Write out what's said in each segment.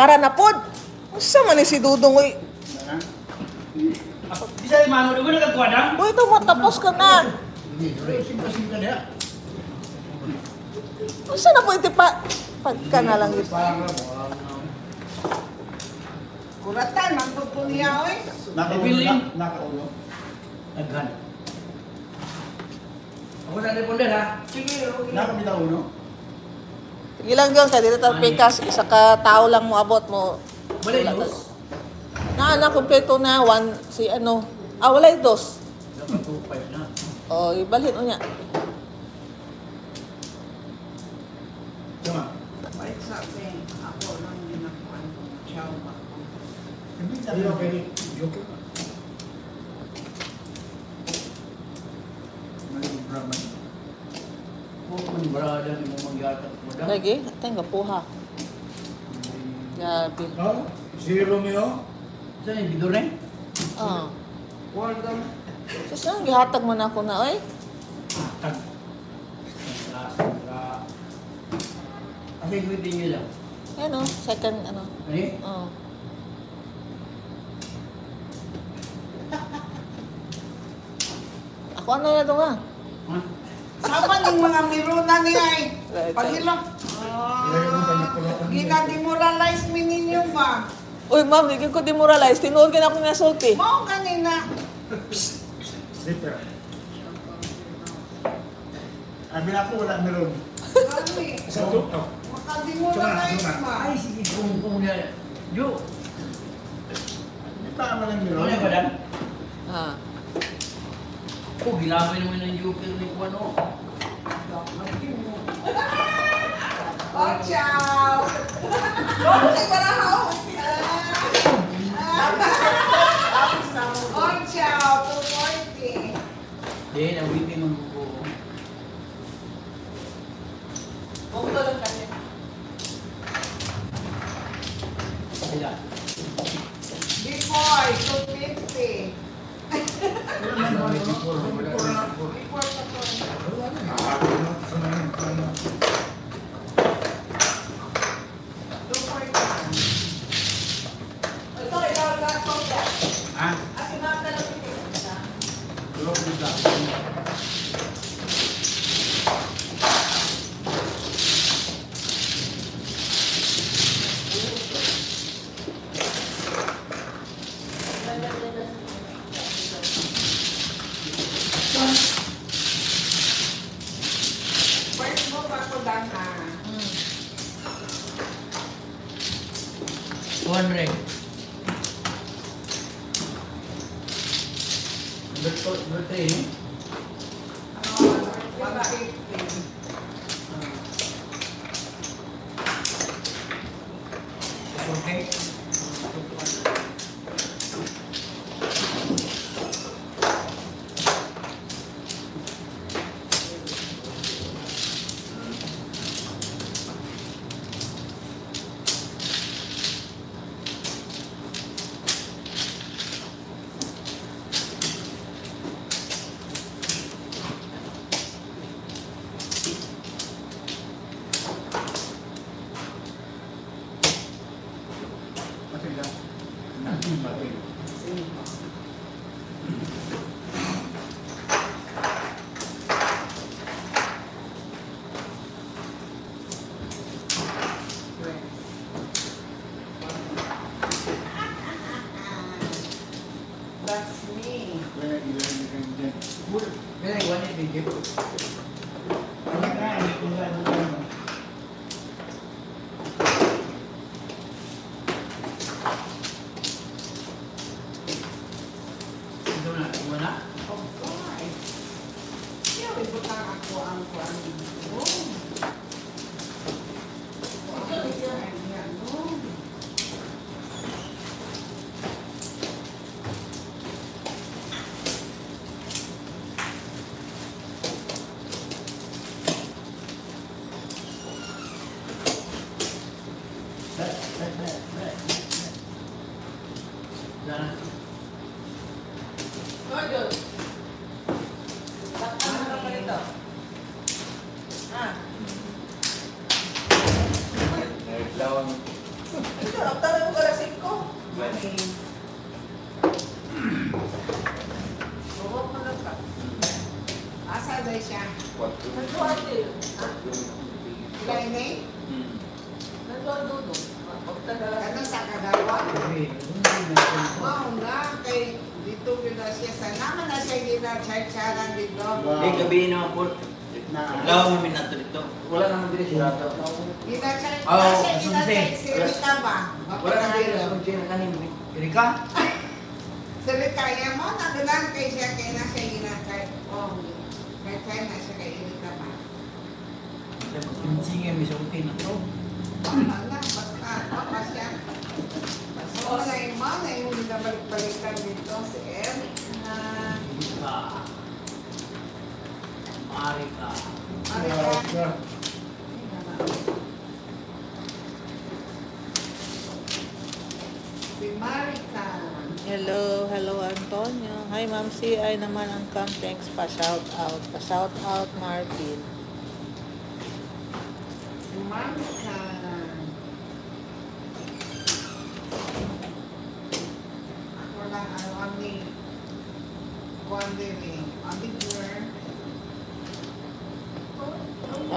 Para na pod. Usa man ni si Dudong uy. Di sa mano di ko nagkwadang. Uy, ito matapos ka na. Niya. Usa na po iti pa pagka na lang ito. Kuratan, magpupuniya eh. Nakaulo. Bibilin. na- Nakaulo. Aghan. Ako sa responder ha. Sige, okay. Nakabitaw uno. Sige lang yun, kaya dito tayo pikas, isa ka tao lang mo abot mo. Wala Wala yung ta- Na, na, kompleto na, one, si ano, ah, wala yung dos. Dapat 2.5 na. O, ibalhin o niya. Tama. Wait sa akin, ako lang din ako ano, chow ba? Hindi sabi ko kay Joker. Mali Brahman. Kung man barada ni mo magyatak mo da. Lagi, atay nga puha. Grabe. Oh, si Romeo. Sa yung bidor eh? Ah. Word of Sus, nang gihatag mo na ako na, oy. Tag. Kasi gwitin nyo lang. Yan o, second, ano. Ano eh? Oh. Ako ano na ito nga? Ha? Sama ng mga miruna niya eh. Right, Pagilak. Ilagay mo pa niya ko lang. Ginademoralize mi ninyo ba? Uy, ma'am, hindi ko demoralize. Tinuod ka na akong nasulti. Mao kanina. Zipper. Abi na ako wala meron. Kami. Sa to. Oh. Makademoralize ba? Ay, sige kung kung niya. Jo, Di pa man ang ano meron. yan ba dan? Ah. Oh, gilamay naman ng joker ni Kuano. Oh, ciao. Bakit ka na ako? Oh, ciao. 240. Di, nawitin mo ko. Bukto lang kasi. Sila. Before, 250. 200. Betul, betul ini. Ano, 150. Okay.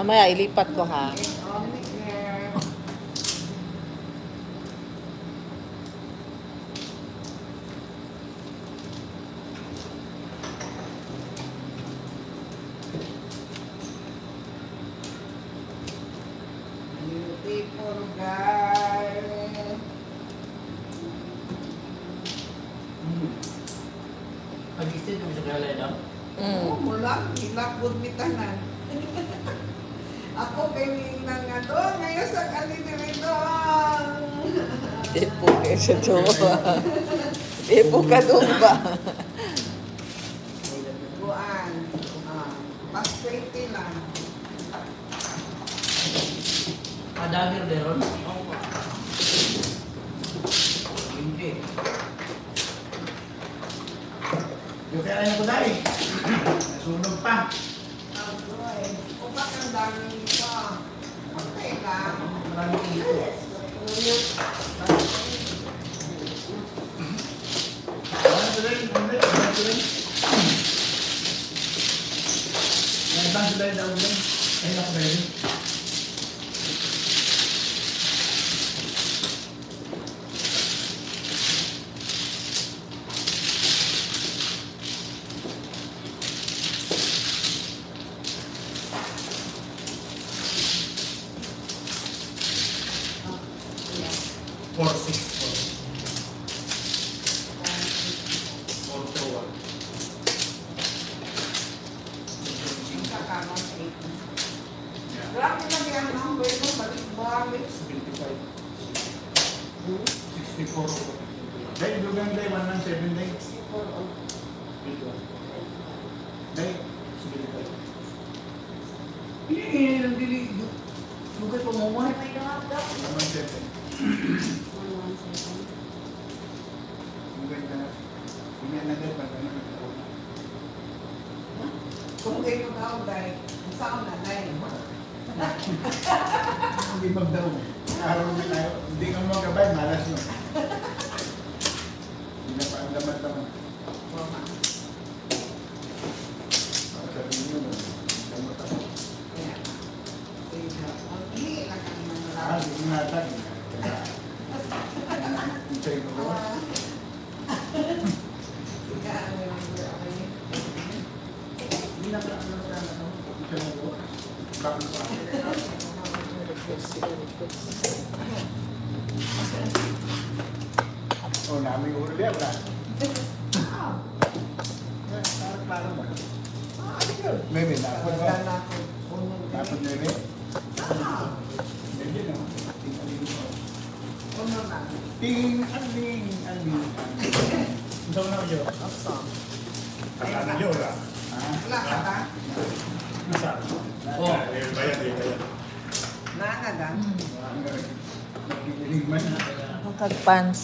Mamaya ilipat ko ha. pants.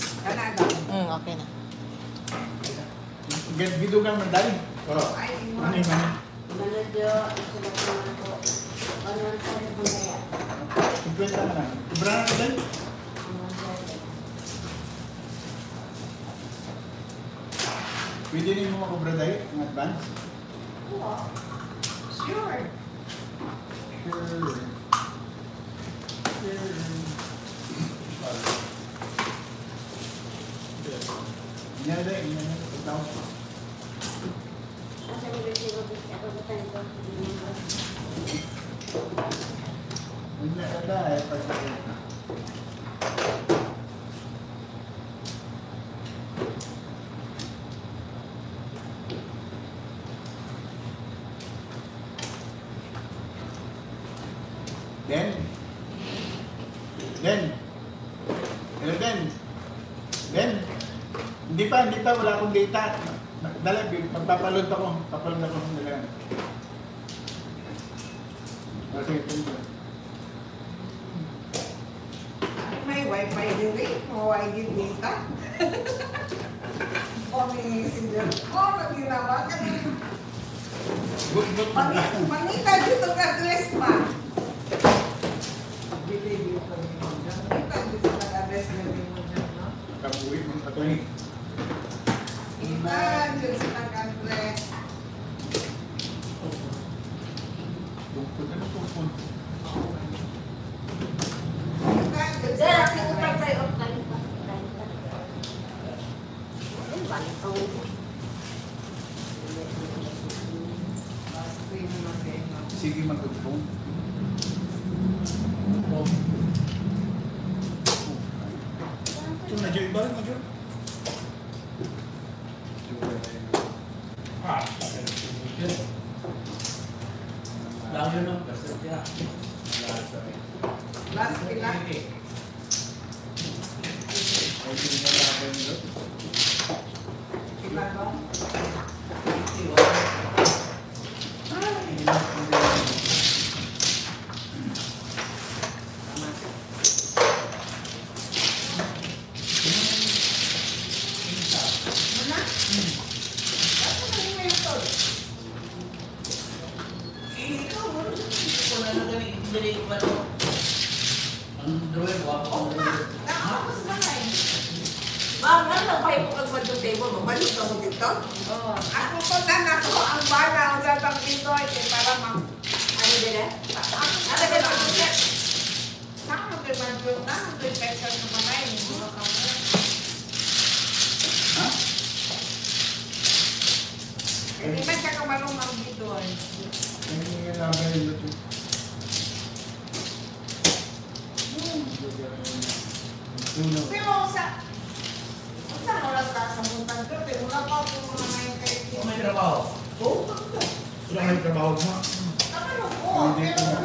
data, wala akong data. Dala, magpapaload eu lá no dois pés que eu tomar mais um, colocar um. Ele vai sacar uma lomba de dois. não vai dar bem do tudo. Pelosa. não no la casa, não creo que una pausa con una gente. No me he grabado. ¿Tú? ¿Tú no me he grabado? No, pero no, pero...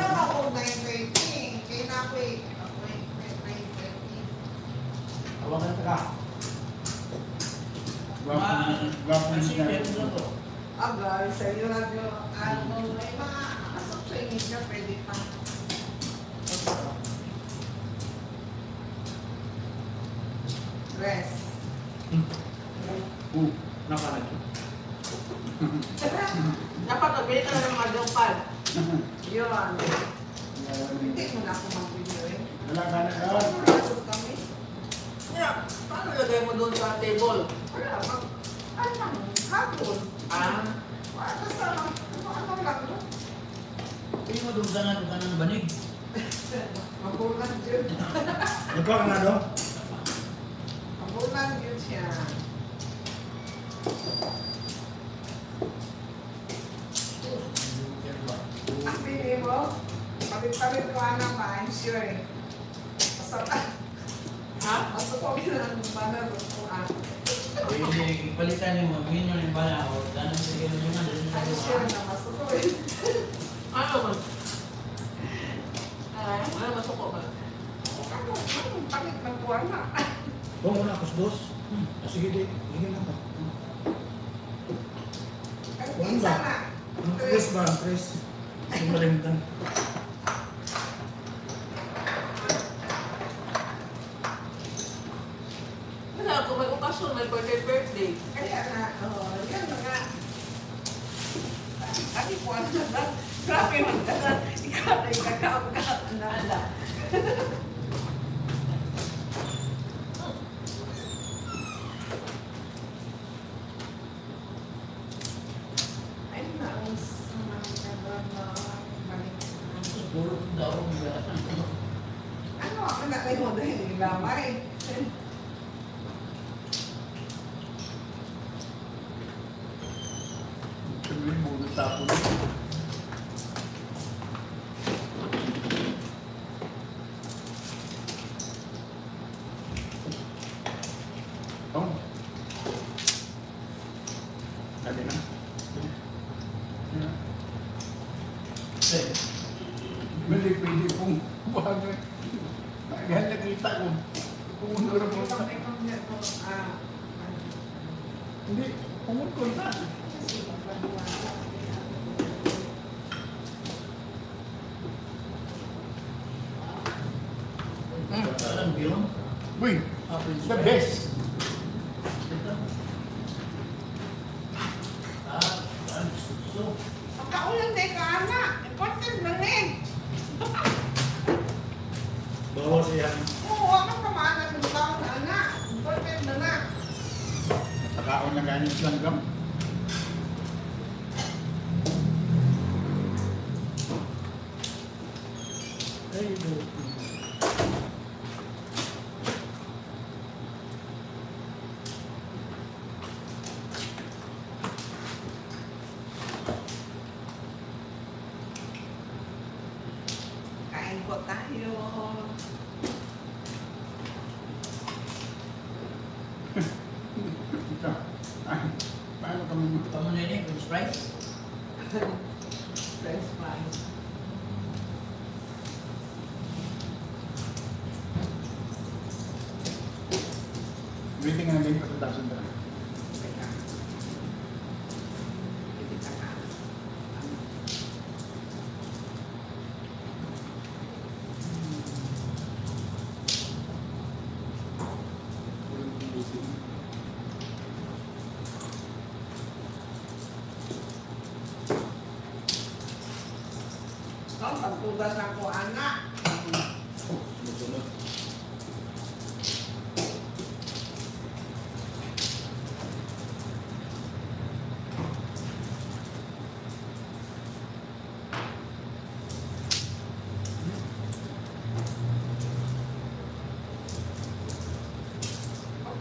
tugas aku anak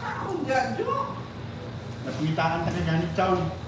Kau enggak dong. Nah, jauh.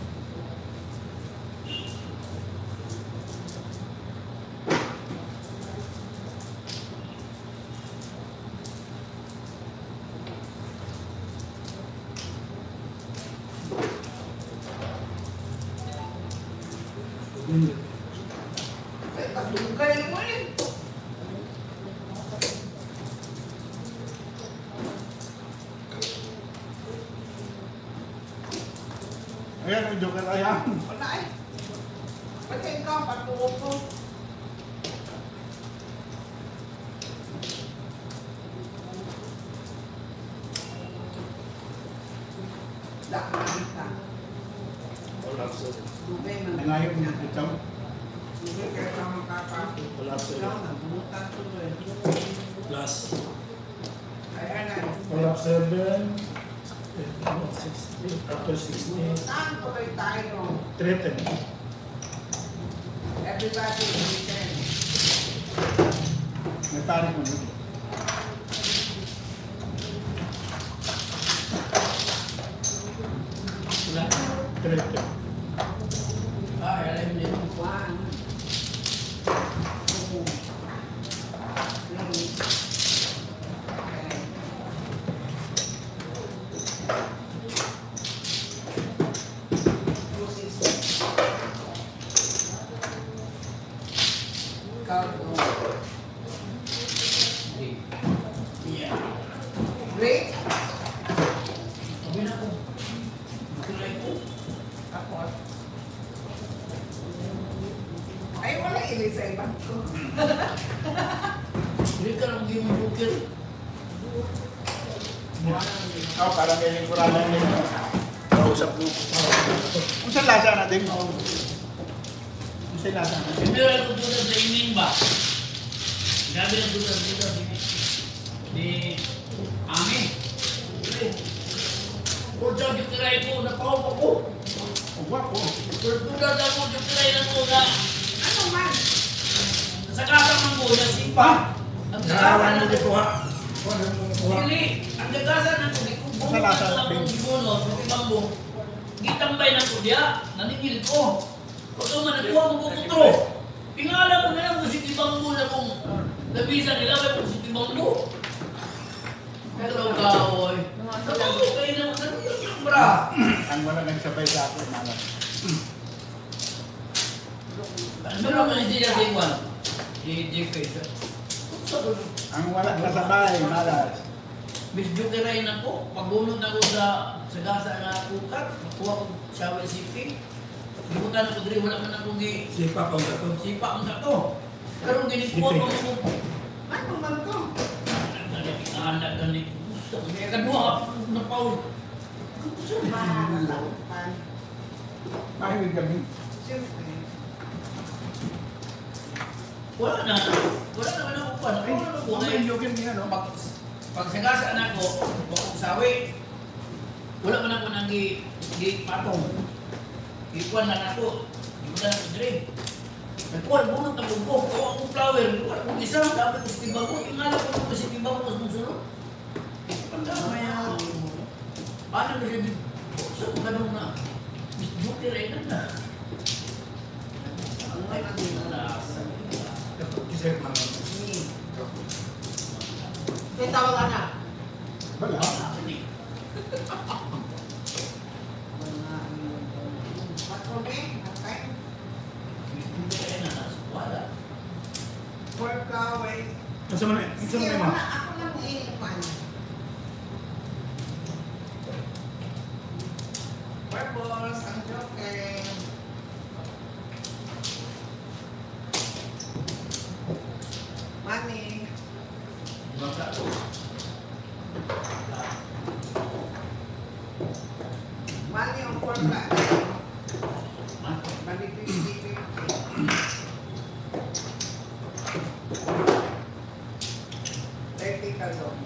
Ka doon.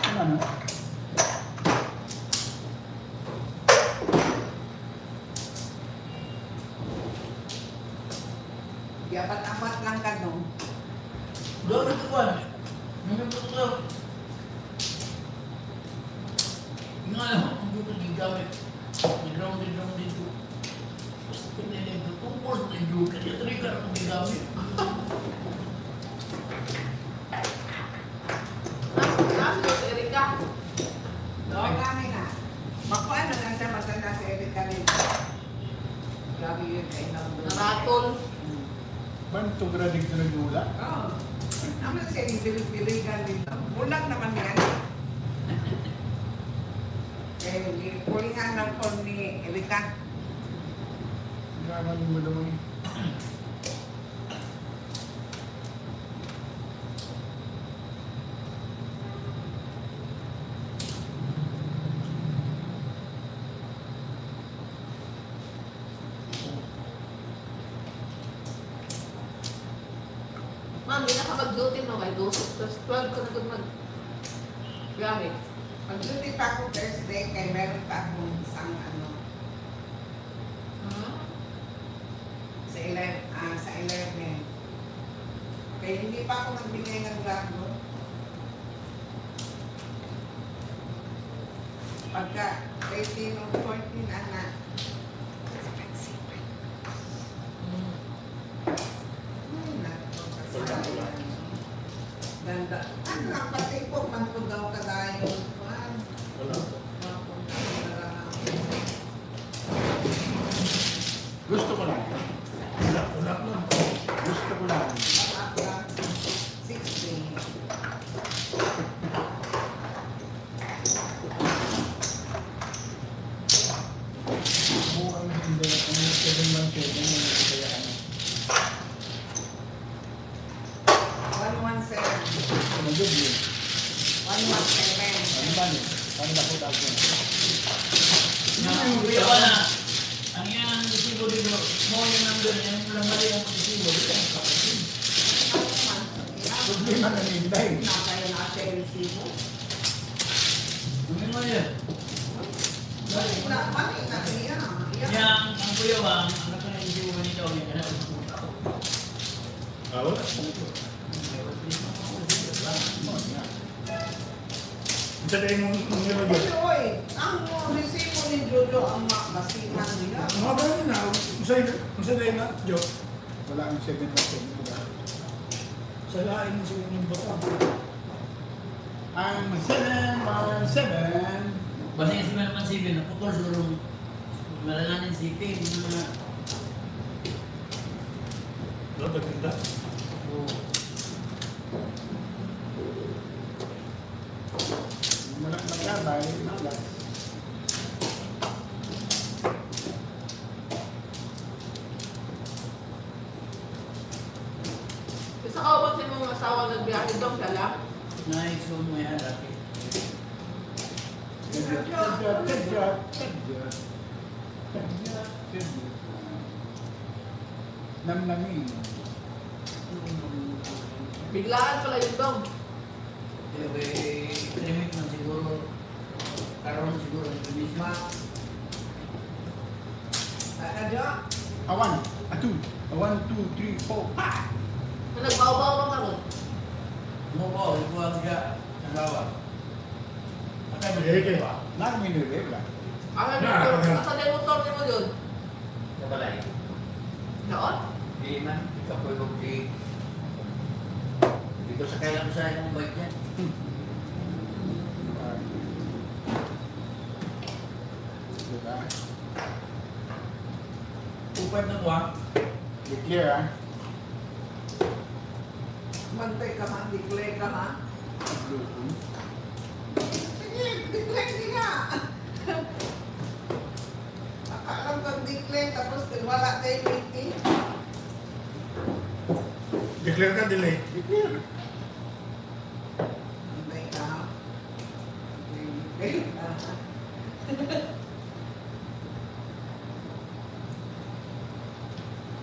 Ano, ano? Yapat-apat lang ka doon. Doon ito ba? Nung ito ko. Nga lang, ang dito gigamit. Nag-round and round dito. Basta pinalim ko, tungkol na yung kaya trigger ang gigamit. Nasa si Erika. Doon namin na. Makuha na lang siya masanda sa edit ka rin. Grabe yun kay Nando. Naratol. Ban ito gradig ito nagula? Oo. Naman siya ibilig-biligan dito. Bulag naman yan. Eh, kulingan lang po ni Erika. Grabe mo naman. Ma'am, hindi na ka mag-duty no kay 12 plus 12 ka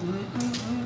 Mm-mm-mm.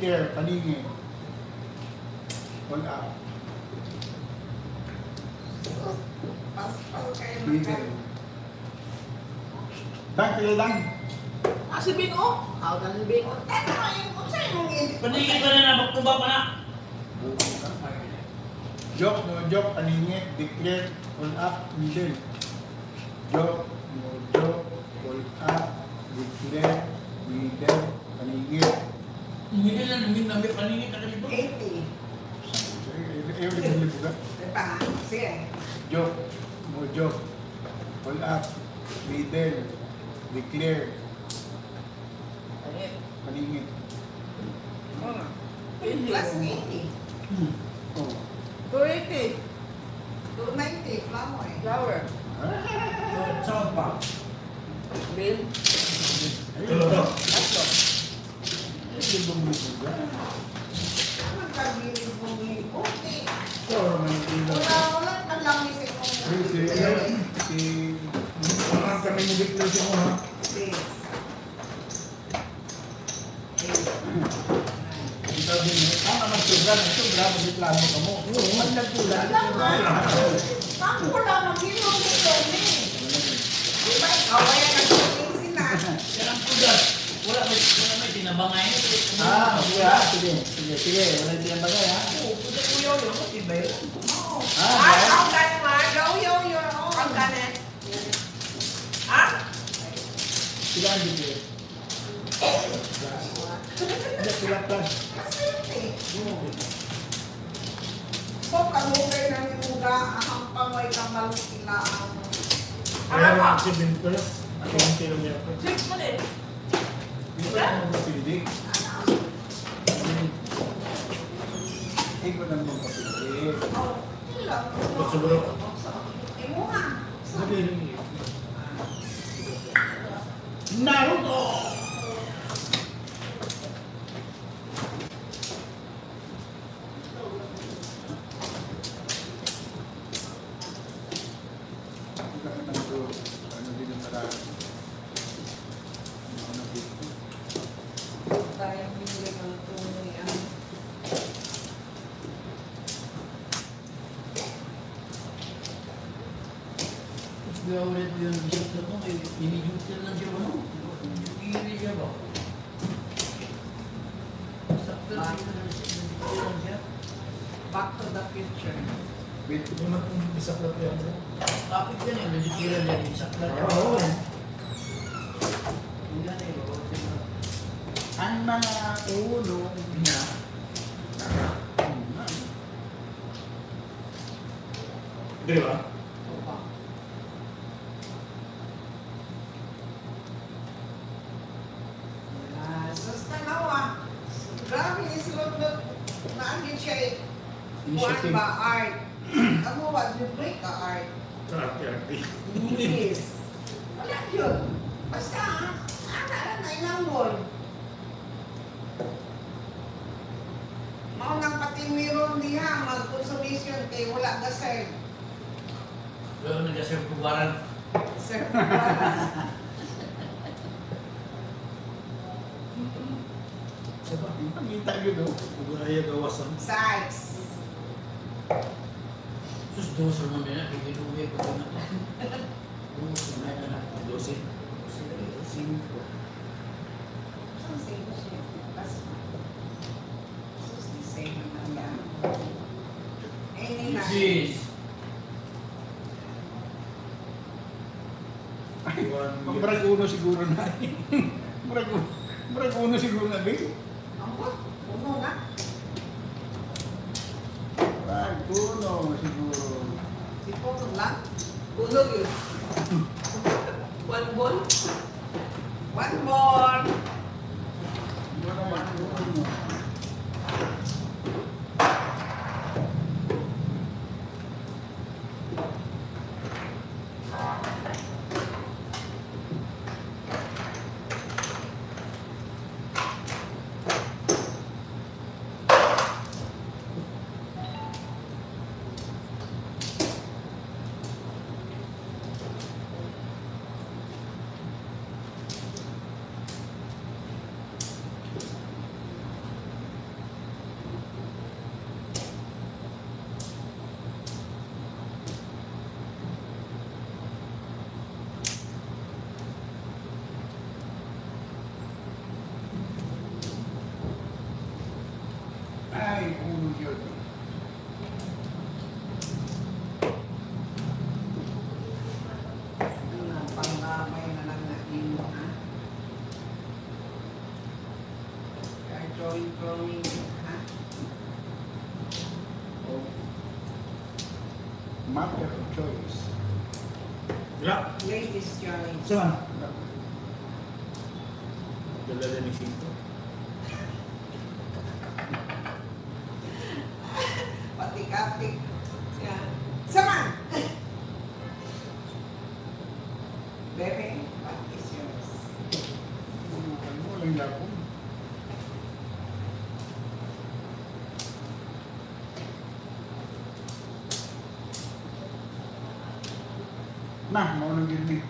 there, paningin. All out. Bigay. Lang, tagay lang. Ah, si Bingo? How does Bingo? Teka, ayun ko sa'yo mong hindi. Paningin ka na na, magtuba pa na. Joke, no joke, paningin, declare, all up, measure. ugaya gawasan. Size. Sus, dosa na mena. Iginugay ko na. Dosa na ka na. Dosa. Cinco. Saan cinco siya? Sus, di same na yan. Any na. Cheese. Pambraguno siguro na. Braguno. Braguno siguro na, babe. 모노교육. Saan? Dala ni Shinto. Patik-atik. Yeah. Saan? Bebe, what is yours? Ano lang ako? Nah, mau nunggu nih.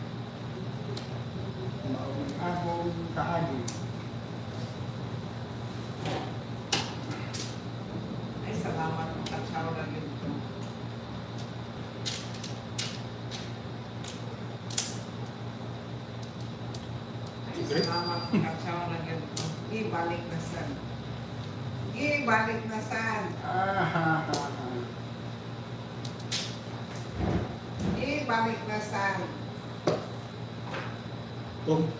con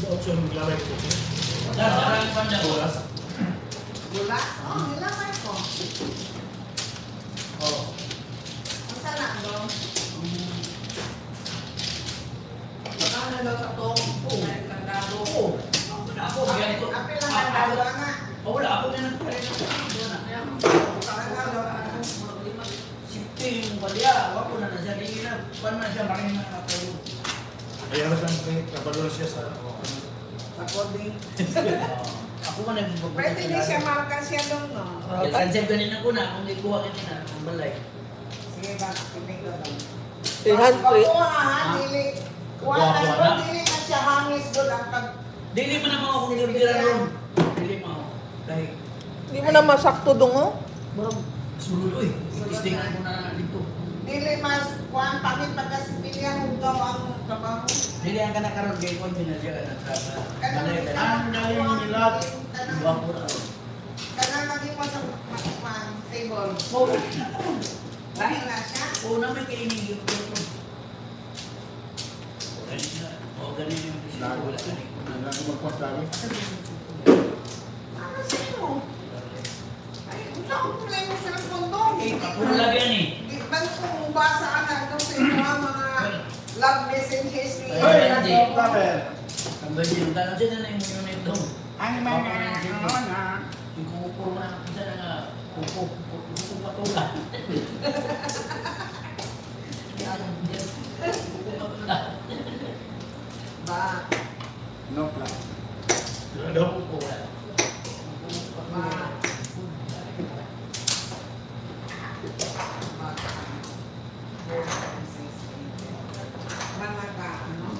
Di ba option maglabay ko siya? Darang panda oras. Gula? Oh, nilamay ko. Oo. Ang sana doon. Baka na daw sa tong. May kandado. Oo. Ako, ganito. Apil lang kandado na. Oh, wala ako na nagpalit ng kandado na. Kaya, Kandado na. Sipte yung balya. Ako na na siya. Hindi na. Paano na siya makinig na ako. Kaya lang kay kabalo siya sa Sa coding. Ako man nagpapagod. Pwede di siya marka siya doon, no? Cancel kanina ko na. Kung di kuha kanina. Ang balay. Sige ba, kinig ko doon. Ihan, Kuha ha, dili. Kuha doon, na. dili na siya hangis doon ang pag... Dili man naman ako nilibira ron. Dili mo ako. Kahit. Hindi mo na masakto dong oh. Ma'am, sulul. Uy, itistingan ko na. Dili mas, kuha pangit pagkasipilyan daw ang trabaho. Dili ang kanakaroon kay Kon pinadya ka na sa Kanang balay. Ang galing nila. Iwang ko na. Kanang lagi mo sa man, table. Oo. Dahil na siya. Oo naman kainig yung ko. Oo, ganun yung decision ko. Wala ka Wala ko magpas lagi. Ano sa'yo? Ay, akong problema sa kondo. Eh, kapuro lang yan eh. Di ba kung basa ka na sa inyo mga love messages ni Ay, Hoy, hindi. nagpapel. cover. Ang ganyan, tanong siya na na yung unit ito. Ang mga na. Yung kumupuro na ako siya na kupo, kupo patula. Kupo patula. Ba, No plan. Ano? Kupo wala. ba. Mga ka, ano?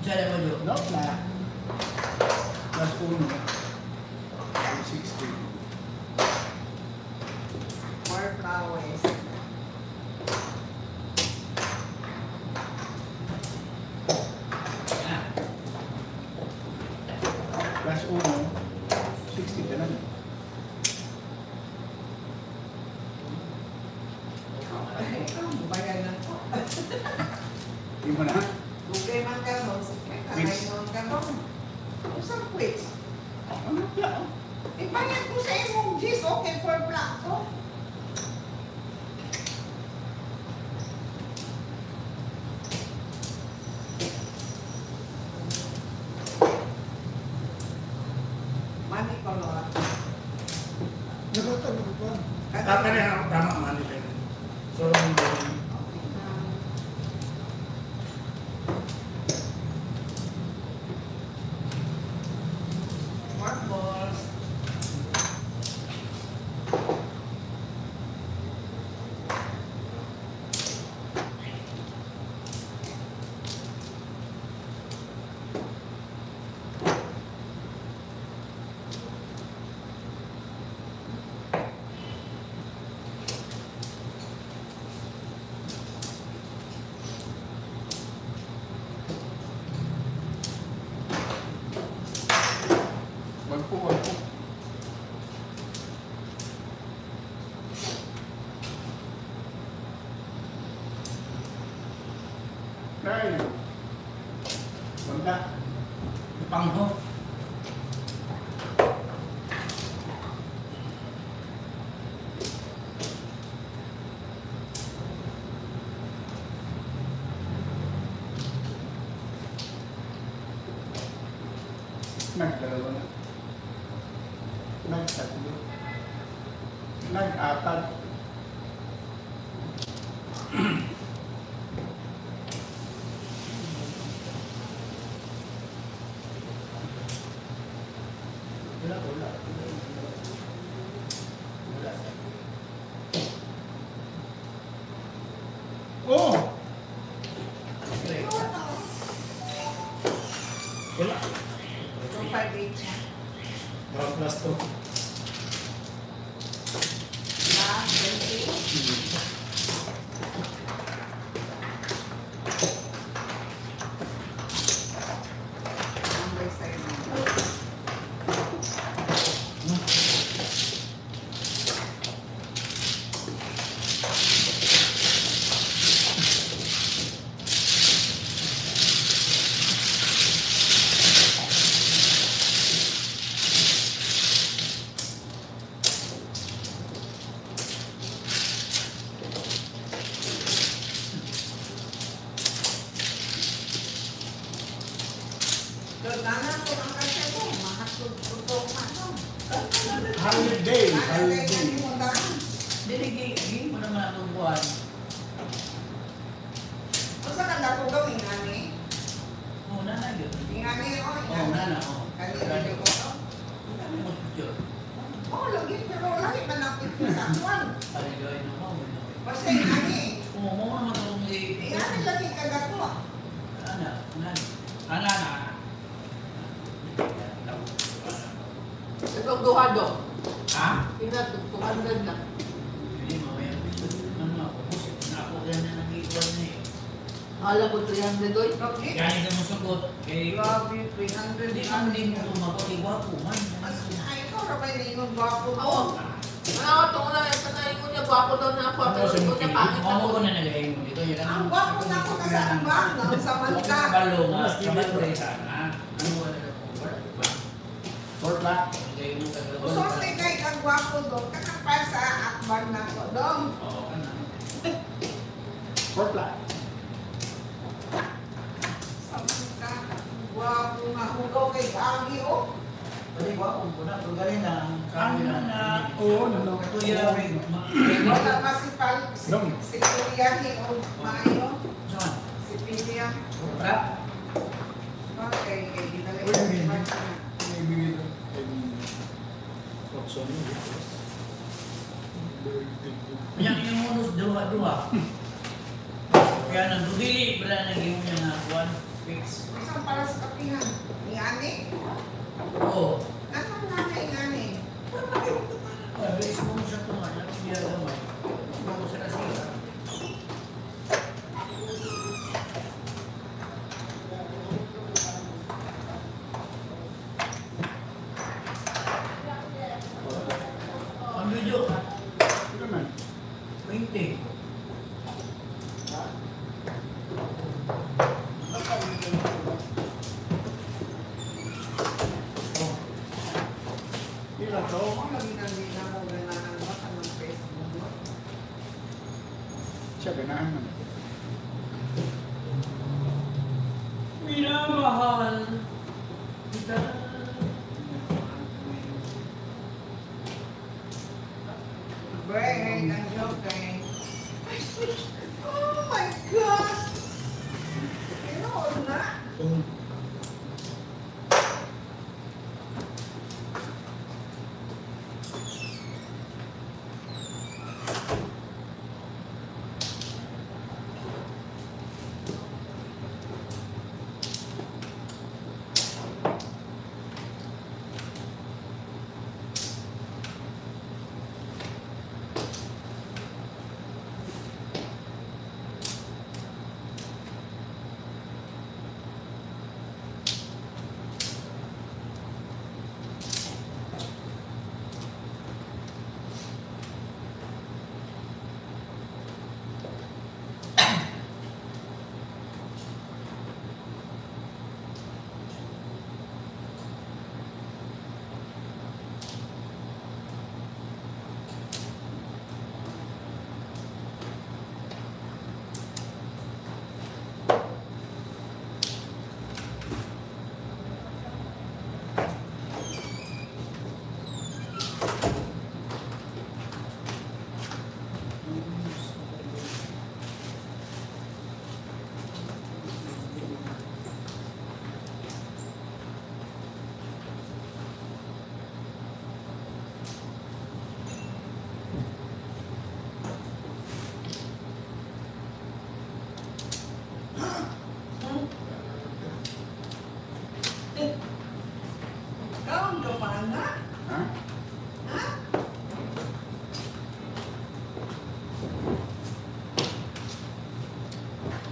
Siya na ba yun? No plan. Plus uno. Ay, 60.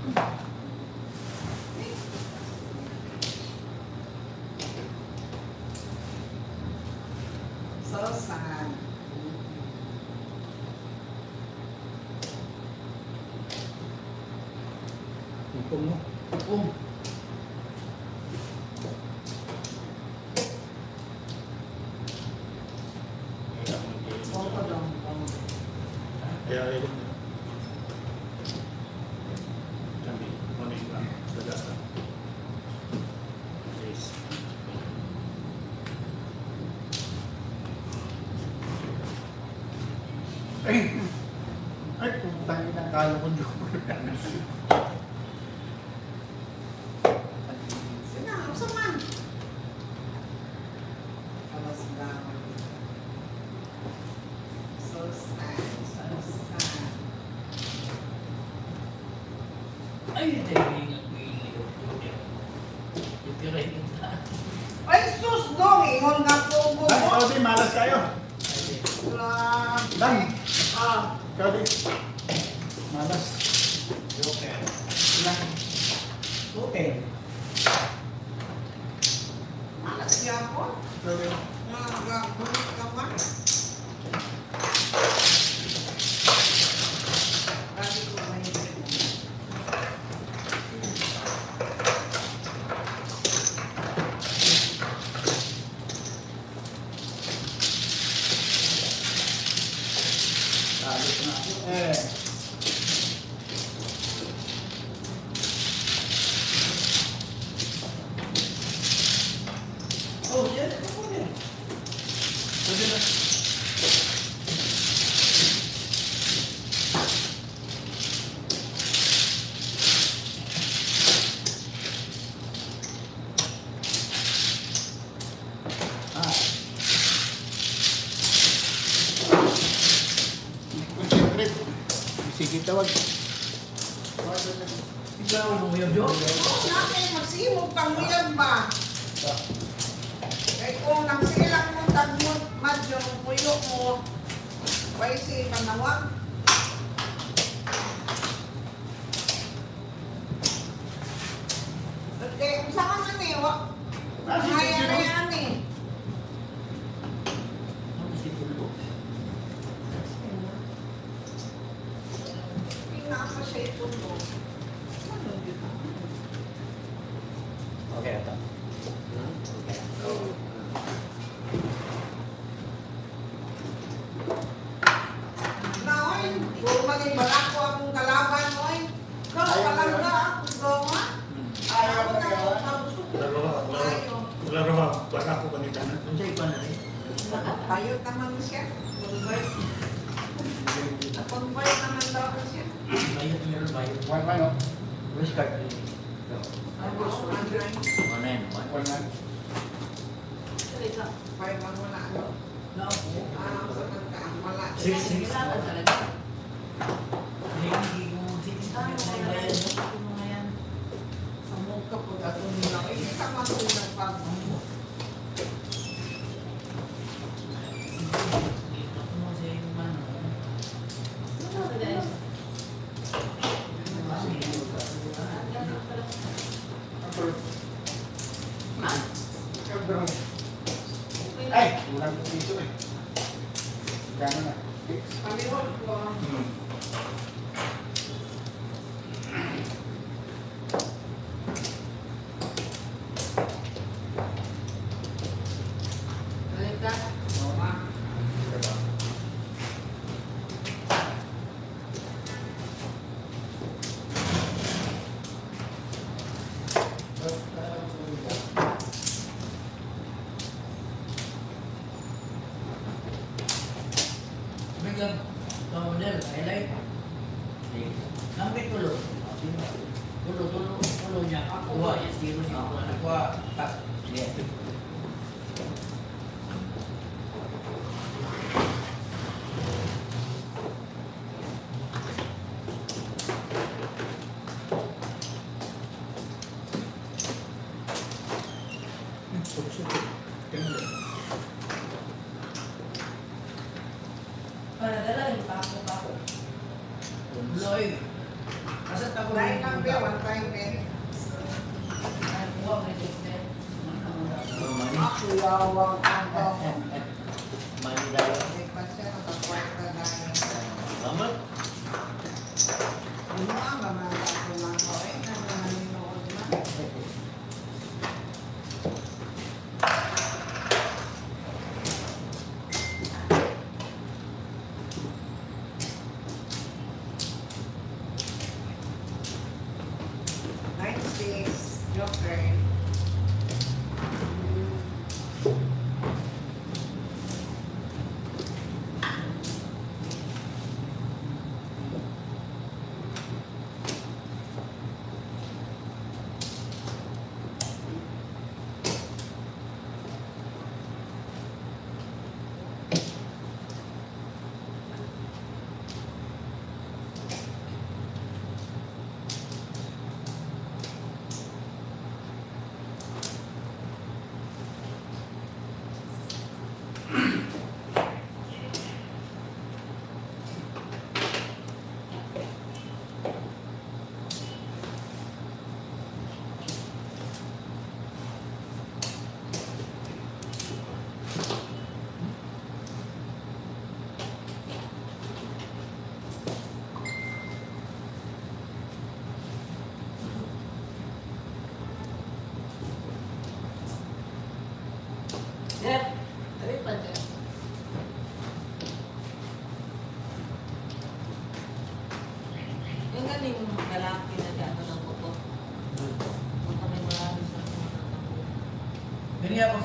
So sad. ipong mo. Um, Kaya Sige, tính lượng Paradera del Papo, Papo. Loy. Kasi tako na yung kampi, one time, eh. Ay, buwag, may dipte. Makulawang ka.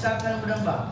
Ucapkan pedang Mbak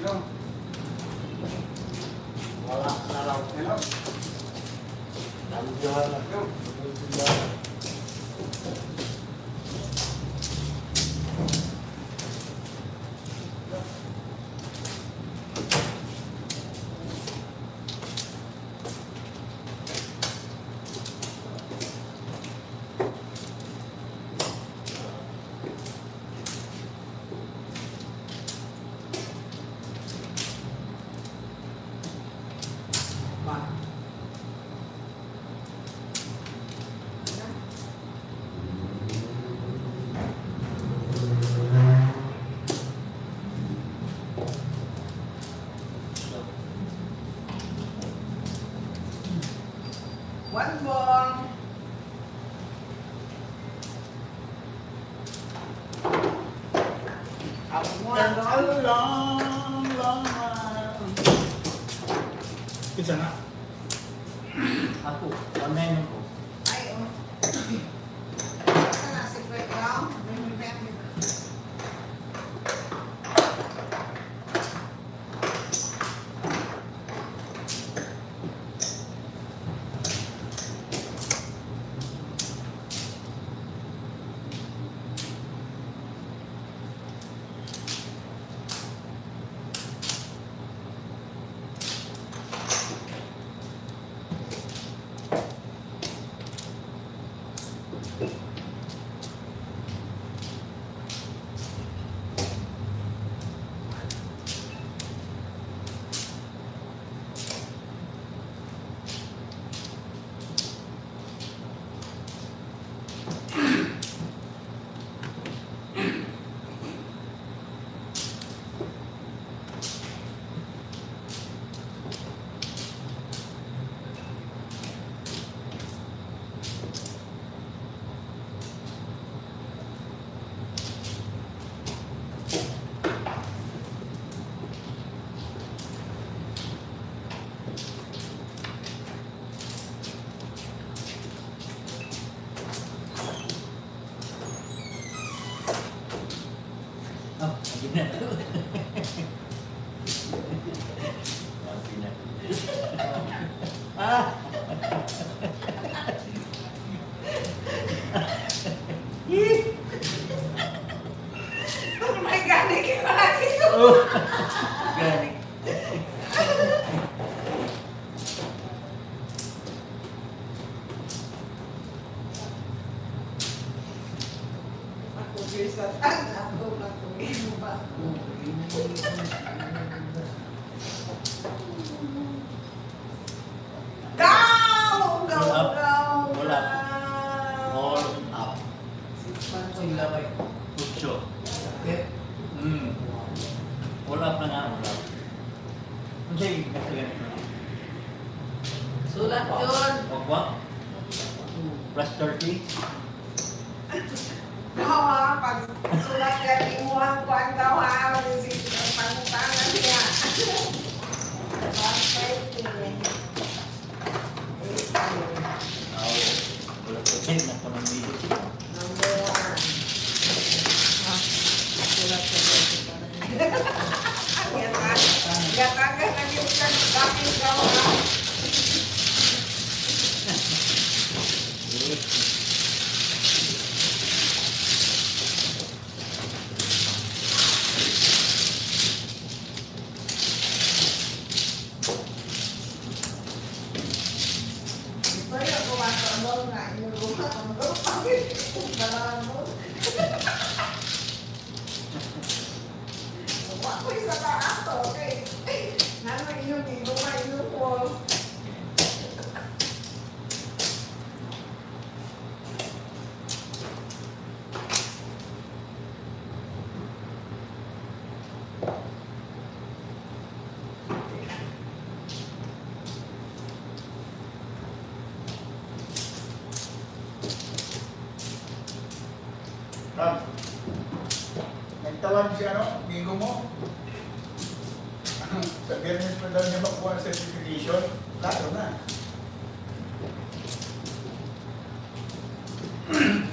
Hello. Wala na raw. Hello. Na. Hello.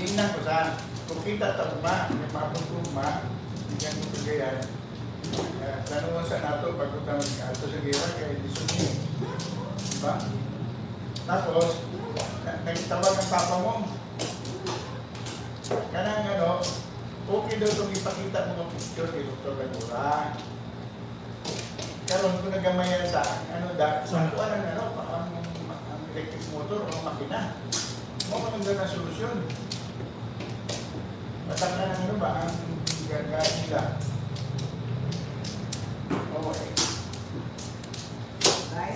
Tingnan ko sa, kung kita tagma, may mapagtuma, bigyan mo kagayan. Uh, tanong mo sa nato, sa ato sa gira, kaya di sumi. Diba? Tapos, na- nagtawag ang papa mo, Kanang ano, okay daw itong ipakita mo ng picture kay Dr. Lagura. Karon kung nagamayan sa ano da sa kuan ang ano ang, ang electric motor o makina. Mo ko nang na solusyon. Matak na ng ano ba ang gaga nila. Oo eh.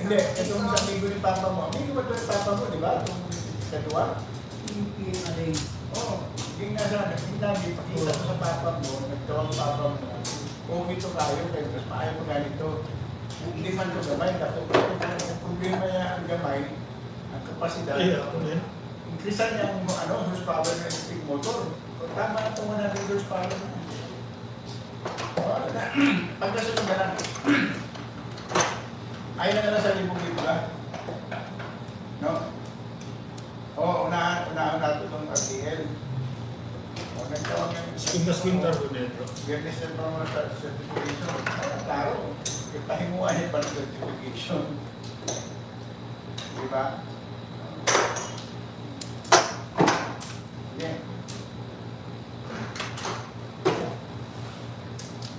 Hindi, itong sa amigo ni Papa mo. Amigo ba ito Papa mo, di ba? Itong kadua. Hindi na rin. Oo, hindi nga sana, hindi namin ipakita ko sa papa mo, nagtawag papa mo, okay to kayo, kaya mas maayo mo ganito. Hindi man to gamay, dako ang problema niya ang gamay, ang kapasidad. Eh, ako din. Increase niya ang ano, horsepower ng electric motor. Tama na ito 100 horsepower na. O, ano na, pagkasunod na lang. Ayaw na lang sa libong-libo ka. No? Oo, unahan, unahan natin itong RTL. O, nagtawag ng... Skin na skin ko dito. Fairness ng mga sa- certification. Klaro. Ipahinguan niya pa ng certification. Di ba? Sige.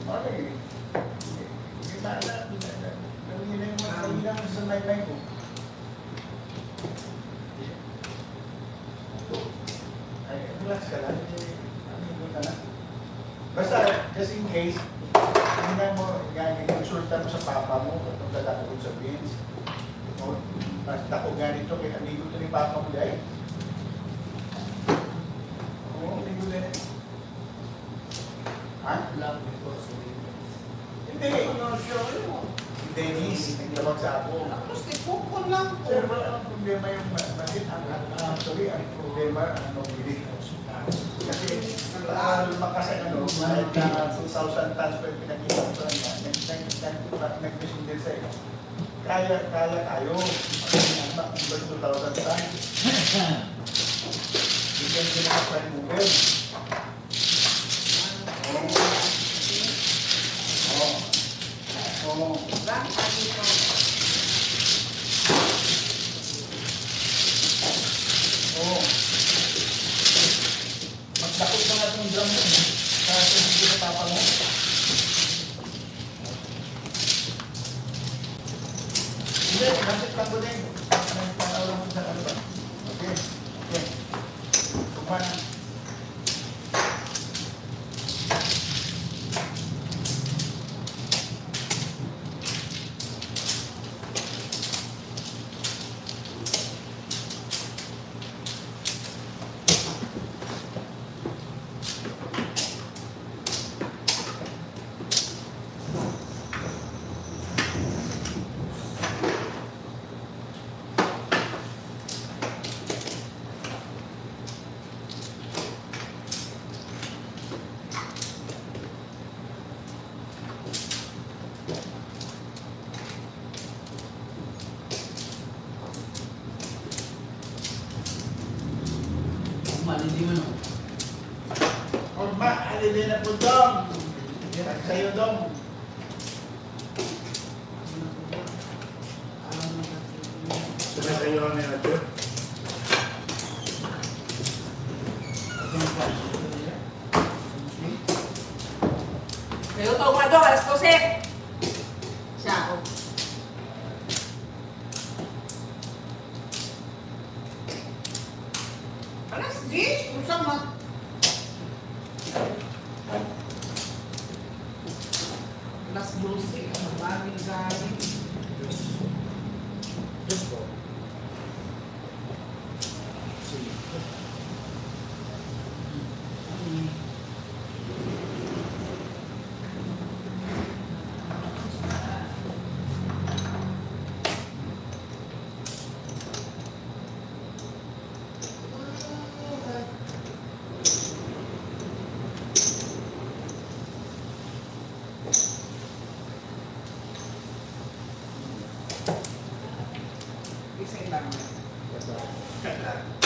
Okay. Hindi na na. Nanginan mo, nanginan mo sa may ko. Ay, relax ka lang. Eh, amigo ka lang. Basta, just in case, hindi mo, i-consulta mo sa papa mo, kung dadako sa beans. O, basta ko ganito, kaya amigo to ni papa mo dahil. Oo, amigo din. Ha? Love because of it. Hindi. Dennis, nagtawag sa ako. Tapos tipupon lang po. Sir, wala ang problema yung bakit ang ang- actually ang problema ang mobility. Kasi para lumakas ang ano, kahit na 2,000 tons pa yung pinakita ko sa kanya, nag- nag- nag- nag-mission din sa'yo. Kaya, kaya thật là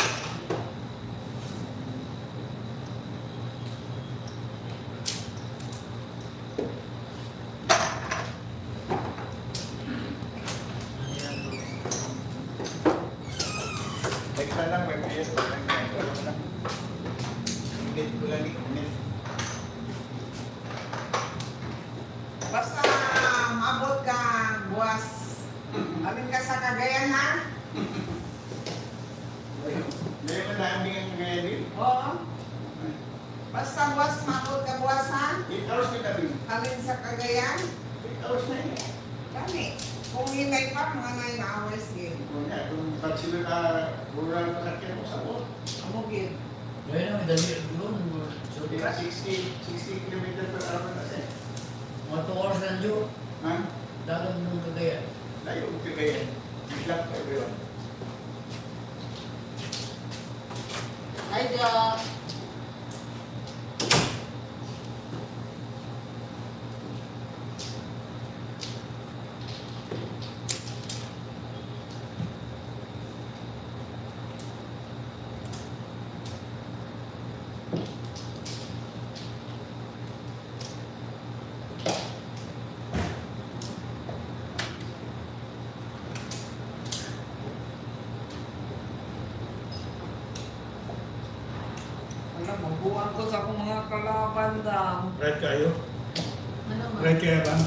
Right kayo? Ano? Right kaya ba?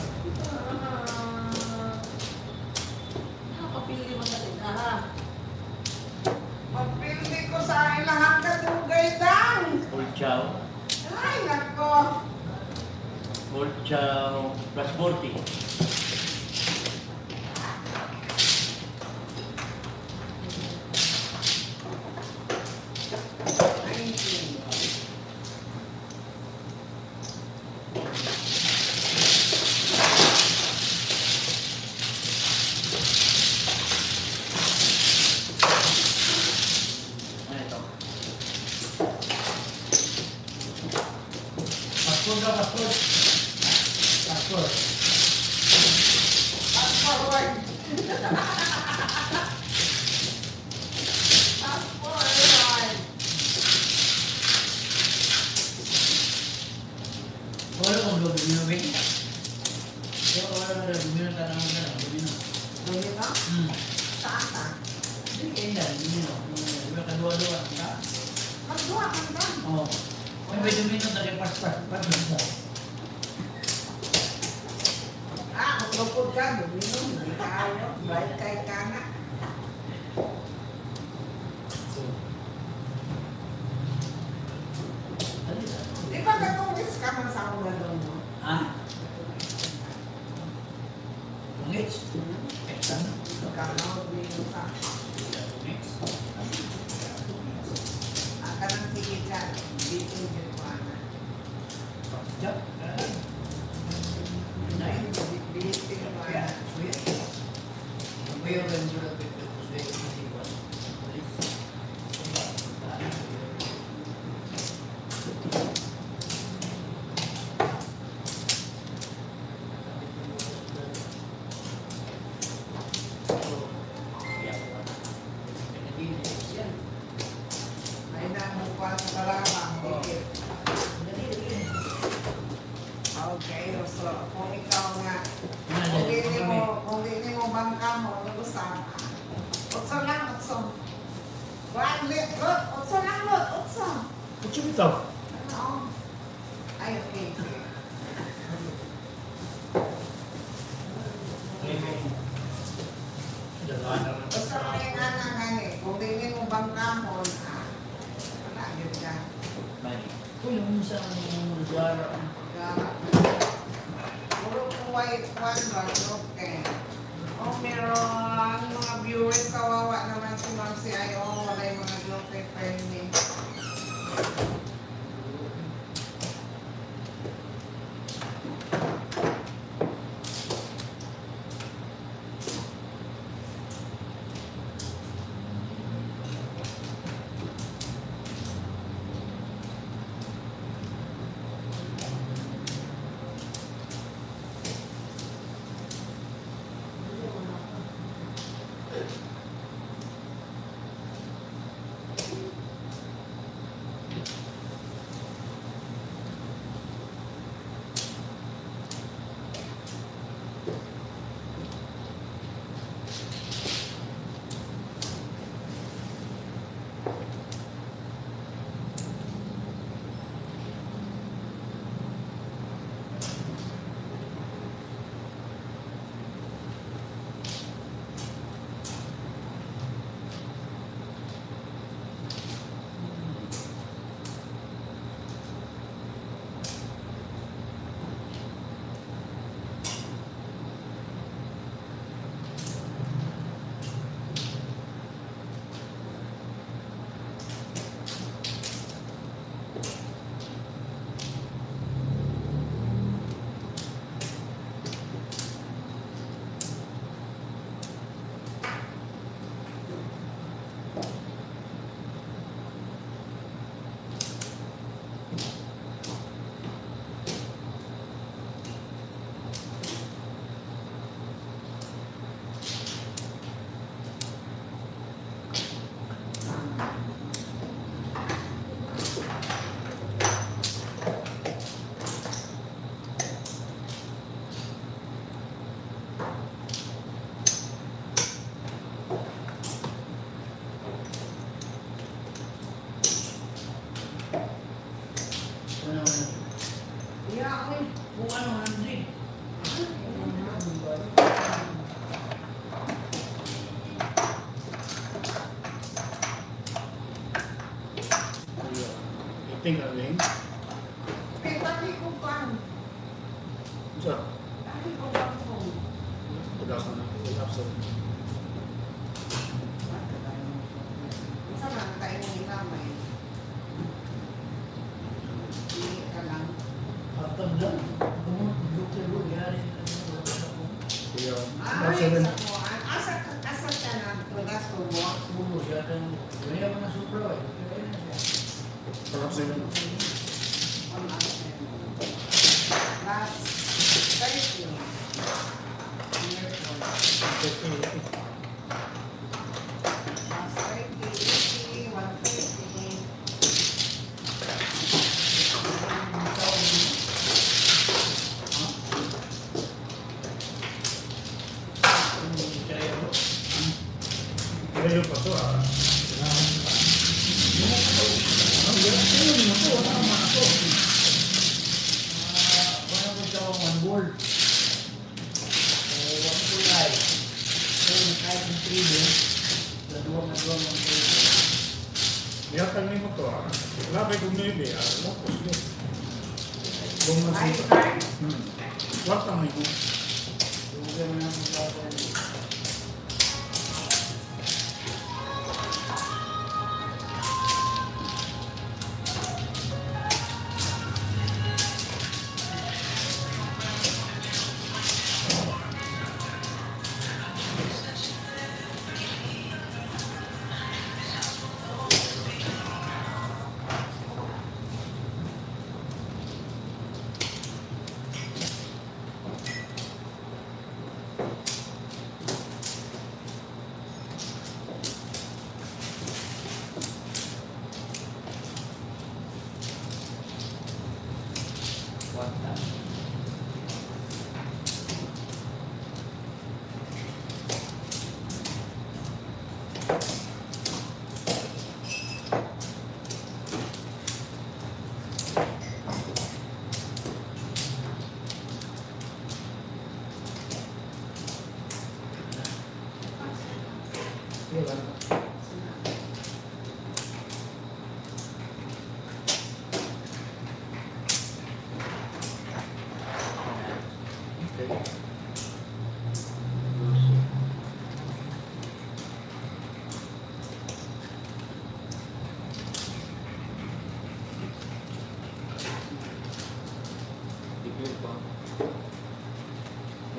Wala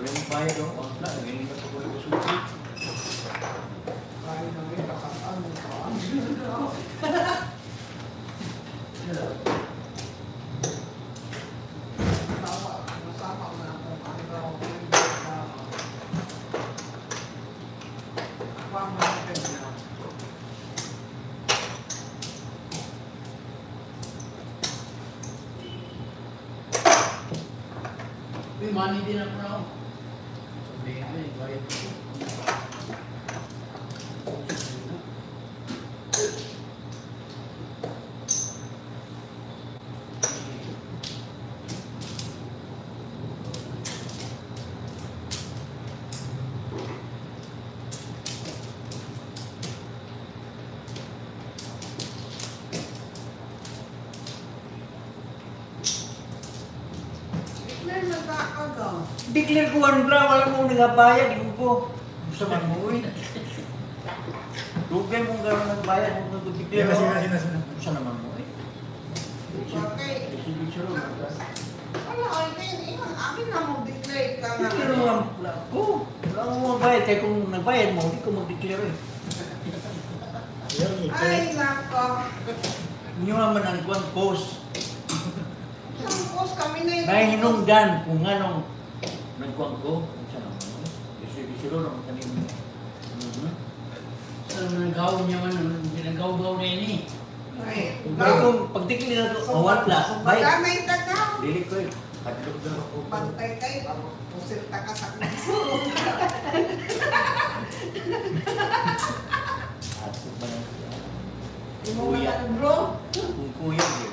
mong bayad o. Ang na, ganyan na pag wala ko money din ako Declare ko ang bra, wala mo nagabayad, yung ko. Gusto man mo eh. Lugay mong gano'n nagbayad, kung nag-declare Kasi kasi nasa Gusto naman mo eh. Okay. Sige, sure. Wala, ay, hindi. Akin na mo declare ka na. Declare mo ang wala ko. Wala mo magbayad, kaya kung nagbayad mo, hindi ko mag-declare eh. Yan, eh. Ay, nako. Inyo naman ang kwan post. Isang post kami na May hinungdan kung anong Isi-isiro naman kanina. Mhm. Saan mo nagaw niya man, ginagaw-gaw na yun eh. Ay, Pero kung pagtikli na ito, awal pla, bay. Baganay ka ka. Dili ko eh. Hadlok na ako. Bantay kayo. Pusil ta ka sa kaso. Hadlok ba na ka, bro. Kung kuya eh.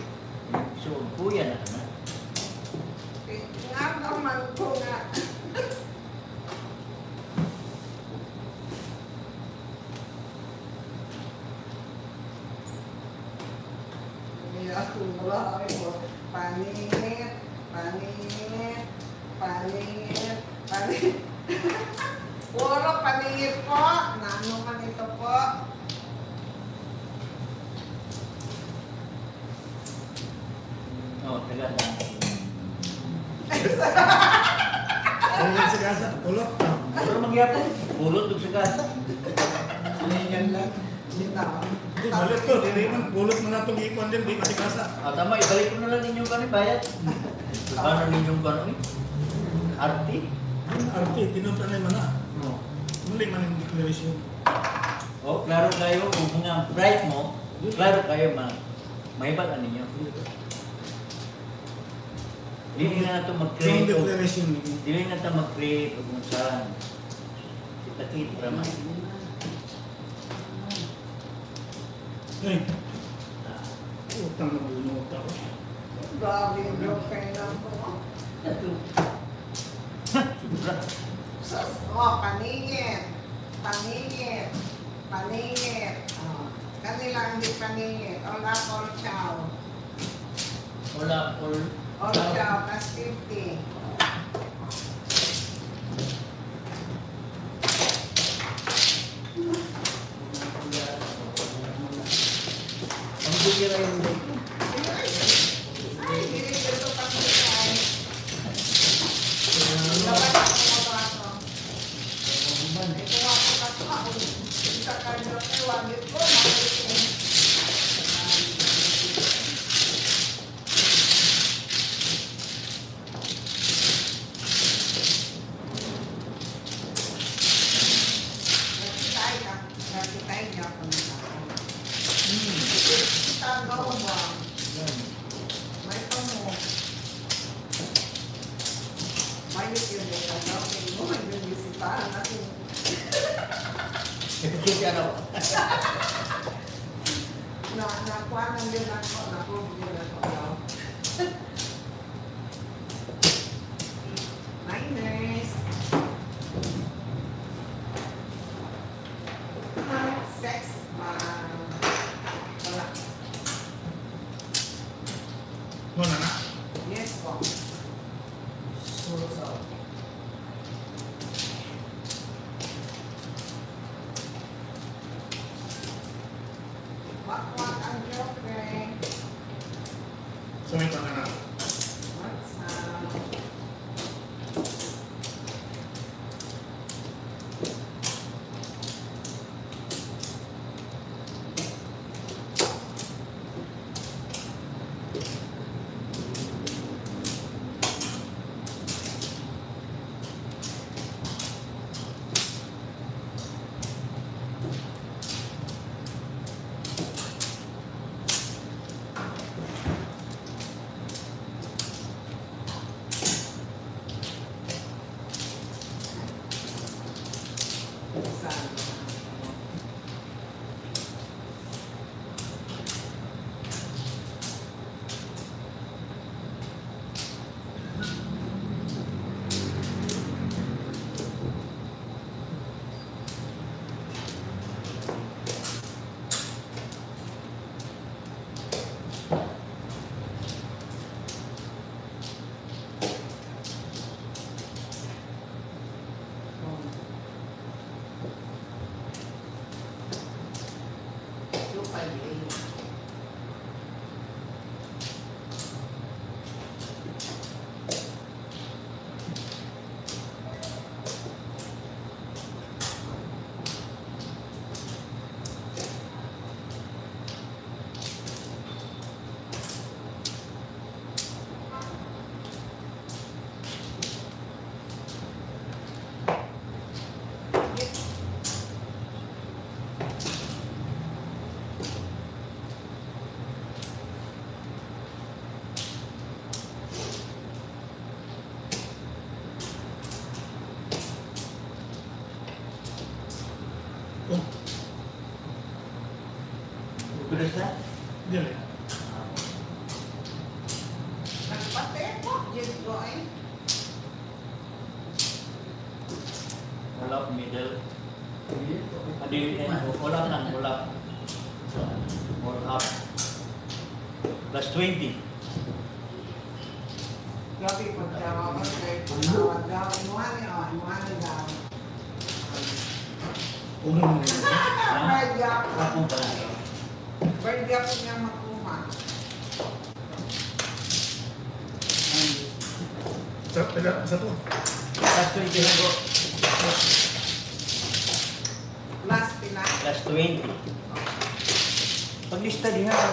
So, kuya na ka na. Nga naman ko nga. Hindi ako wala ako. Paningit, paningit, paningit, paningit. Puro paningit po. Nano man ito po. Oh, taga na. Ano yan sa gasa? Ulot. Pero magyapon, pulot dug sa Hindi, malit to. Hindi man, pulot mo na itong ikuan din. Di kasi gasa. Ah, tama, ibalik ko na lang ninyong kani bayad. Paano ninyong kano eh? Arti? Arte, tinunta na mana. No. Muli man yung declaration. Oh, klaro kayo kung mga bright mo, klaro kayo ma mahibal na ninyo. Dili na ito mag-create dili na ito mag-create o kung saan. Kita-kita ra Ay. Utang na bunot ako. Grabe yung girlfriend lang ko. Sobra. Sus, oh, paningit. Paningit. Paningit. Oh. Kanila hindi paningit. Hola, all chow. Wala, or... All chow, plus 50. Ang So it's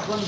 喝了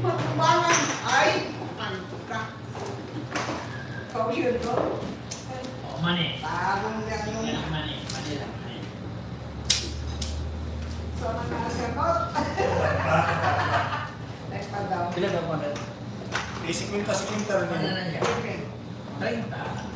pagkubangan ay kontra. Ikaw yun, no? Oh, mani. Bagong lang yung... Mani, mani, mani lang. So, nakasagot. Nagpagaw. Kailan ako na? May 50-50 rin. Ano na niya? 30.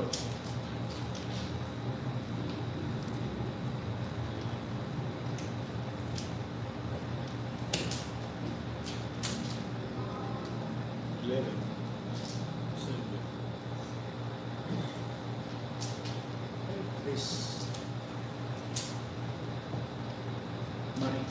Ito. Eleven. Seven. Eight, Tres. Money.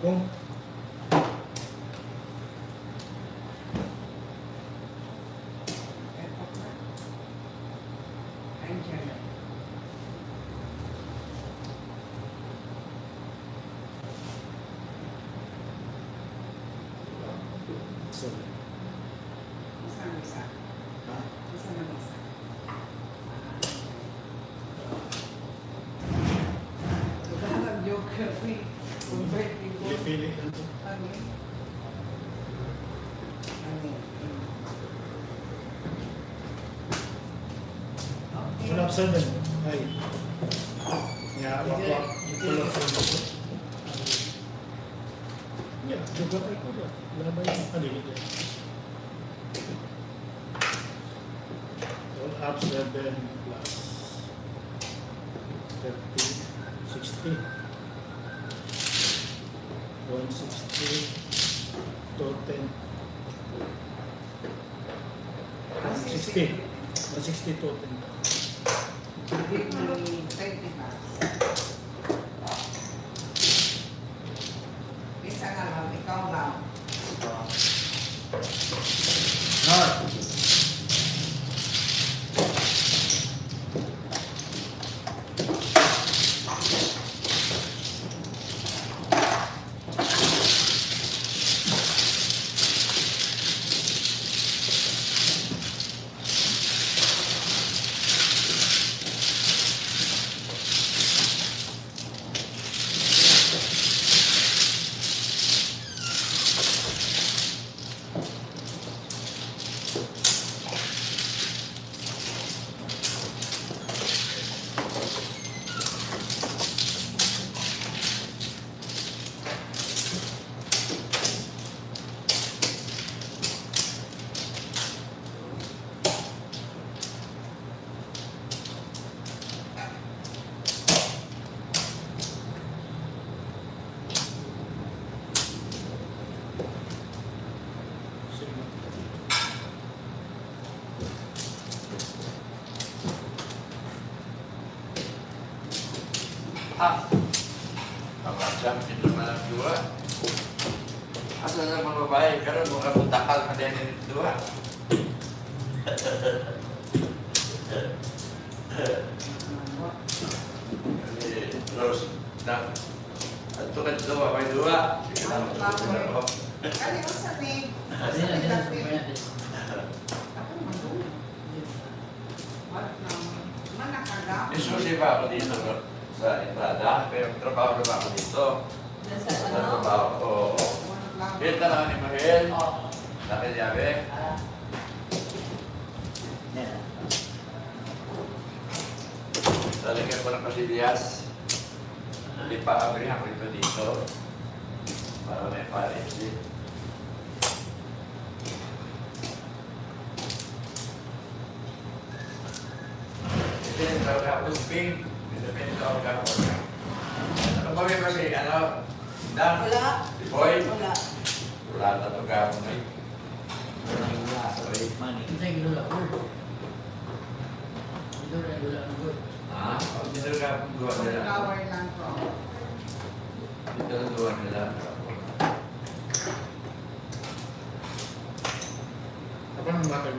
Kung Eto na. Andiyan na. seven. Isang isa. Ha? Isa na isa. Sudahan geography. Converting ko. Pili-pili lang to. Ano yun? Ano yun? Okay. One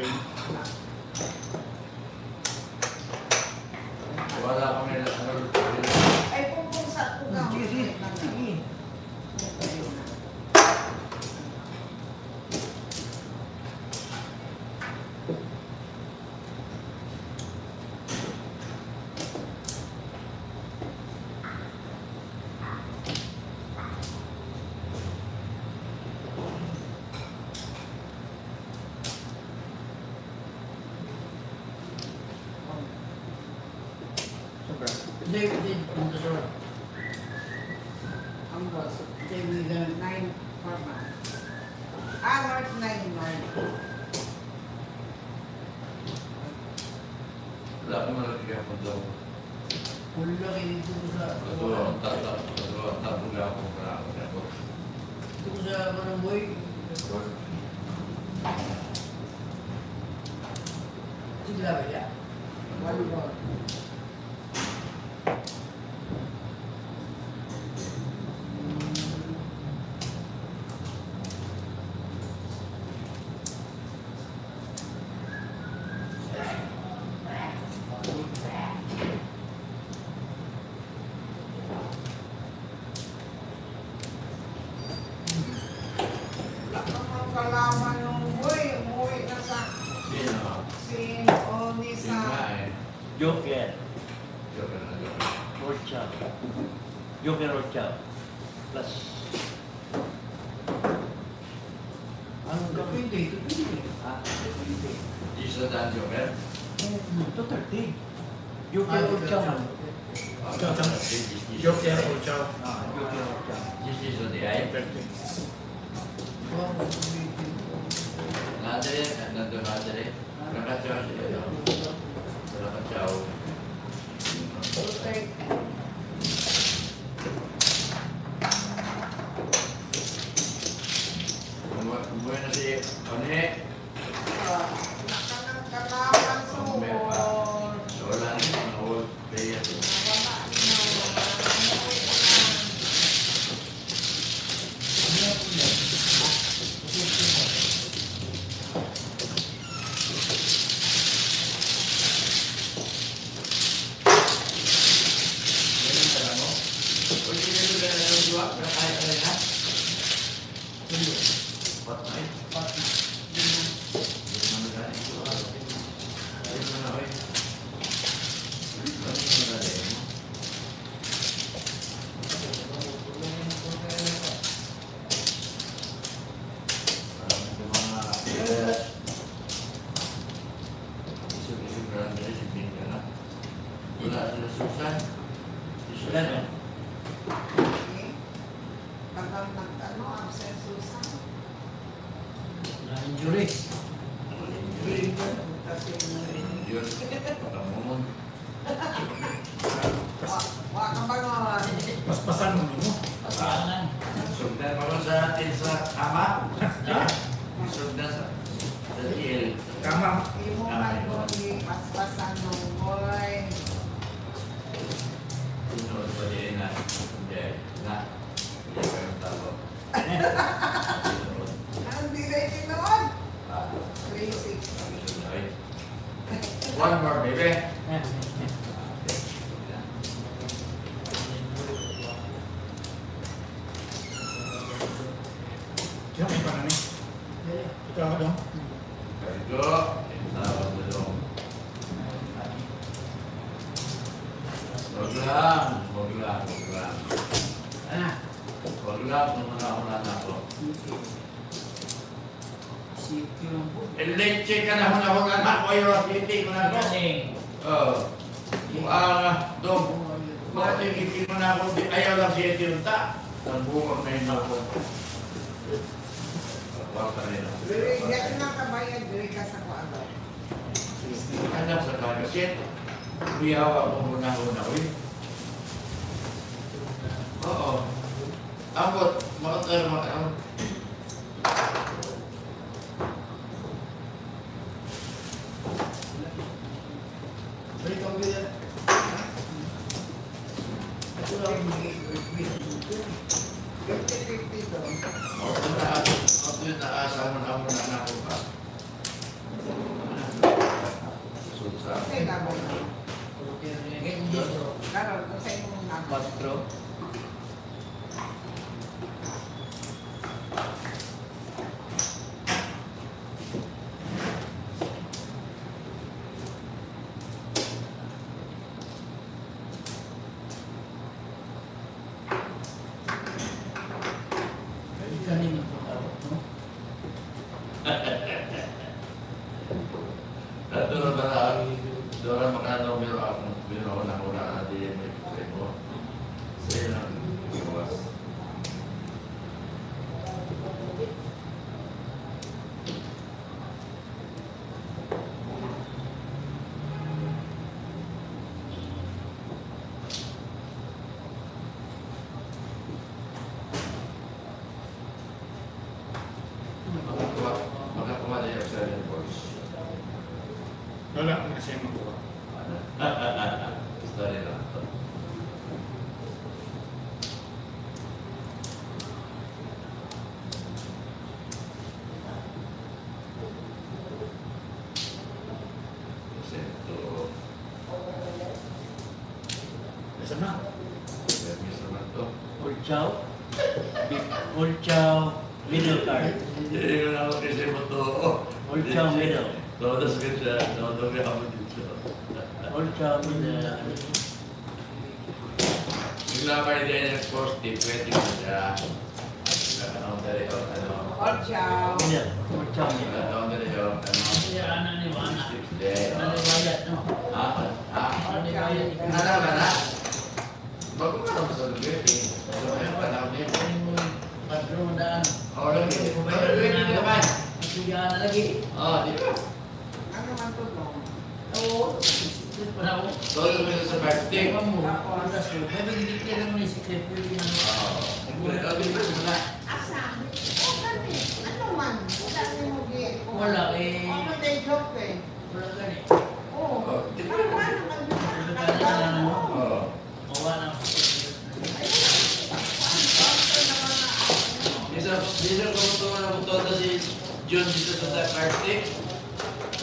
nang while you're up Pagkakit dito. Pagkakit dito. Pagkakit dito. Pagkakit dito.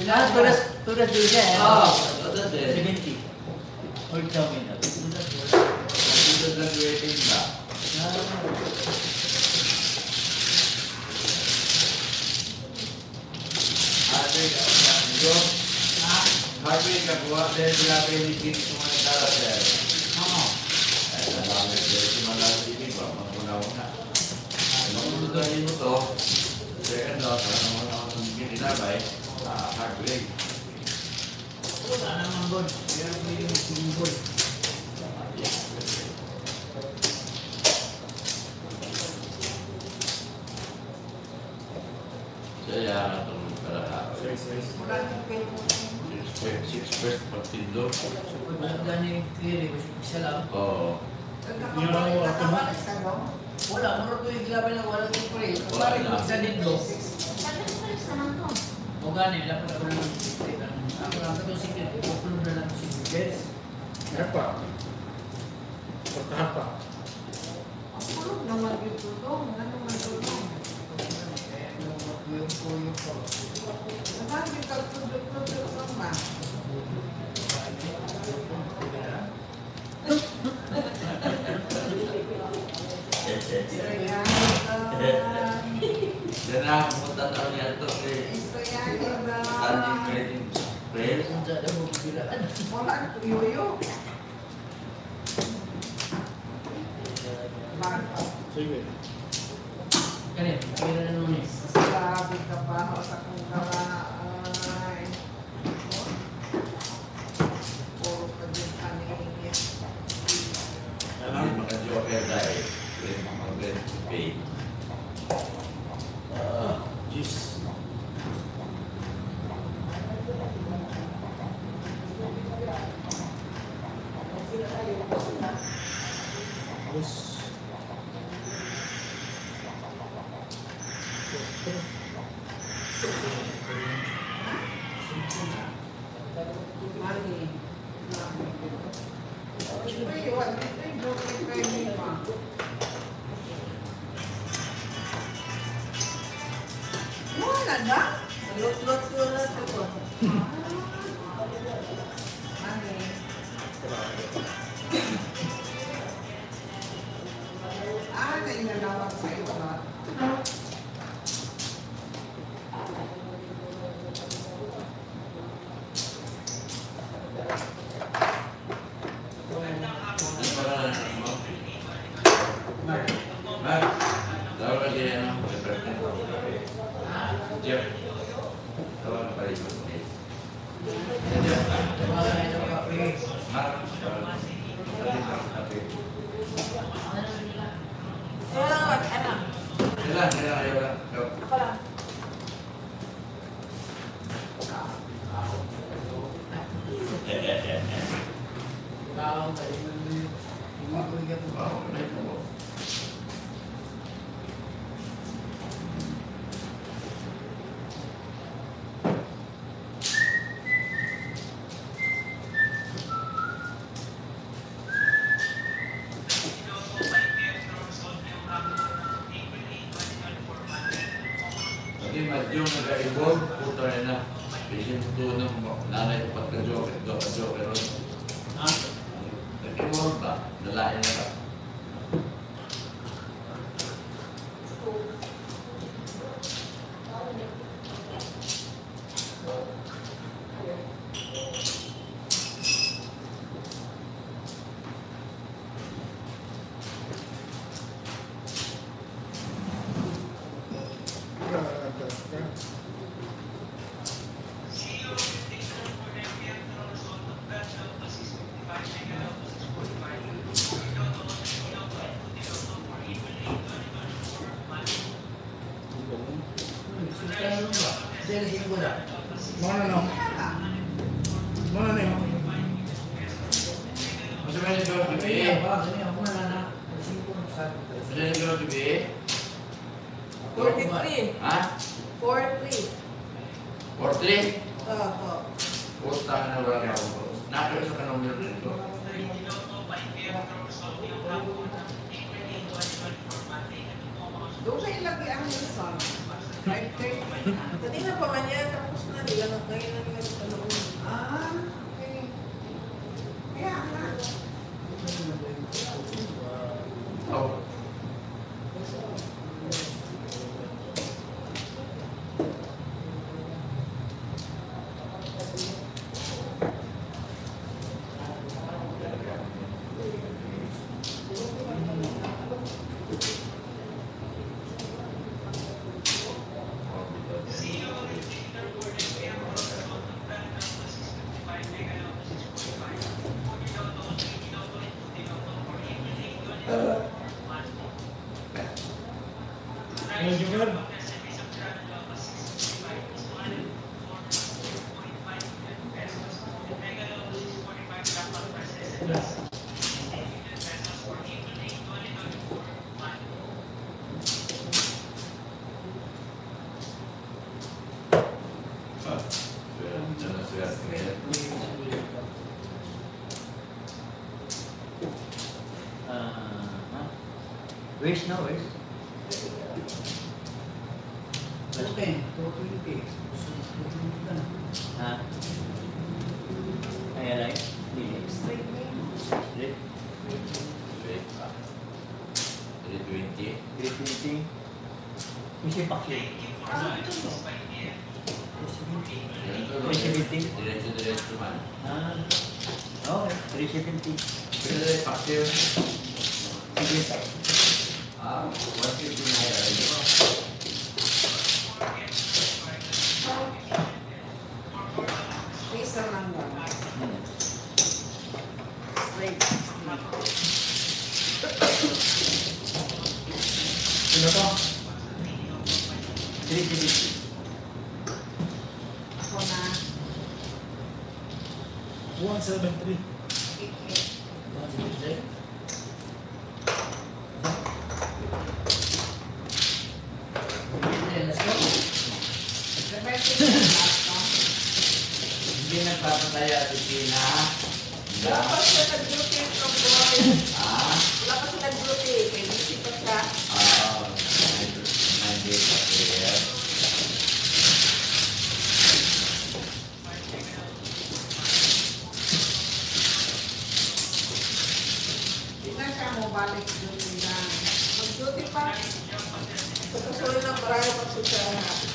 Lahat tulas, tulas din siya eh. Oo, tulas din. 70. Or terminal. Tulas po. Tulas lang rating ba? Harvard, Harvard na po, dahil sila pinipin sa mga karakter. Oo. Ay, nalamit dahil sa mga lalibig ba, magpunaw-una. Magpunaw-una sa hard grade. Wala naman doon. Pero may single. Kaya itong para Six first partido. Wala gani clear eh. Isa lang. Oo. Yung Wala. Muro ko yung laban na wala ko pre. Wala. Isa dito. Sa first naman to. Bukan ya dapat perlu. Aku rasa tuh sih itu belum dalam musim guys. Apa? Bertapa. Aku lu nomor gitu dong, bukan nomor itu dong. Kan kita duduk-duduk rumah. Tuh. Wala na tumiyoyo. Sige. Kaya, kaya na naman eh. Sasabi ka pa, sa kung ka Nada. then he went ¿no? ¿Ves? 173. 173. Hindi nagpapataya at Tina. Wala pa sila nag-grouping from boys. Ah? Wala pa sila nag-grouping. foi na praia para puxar.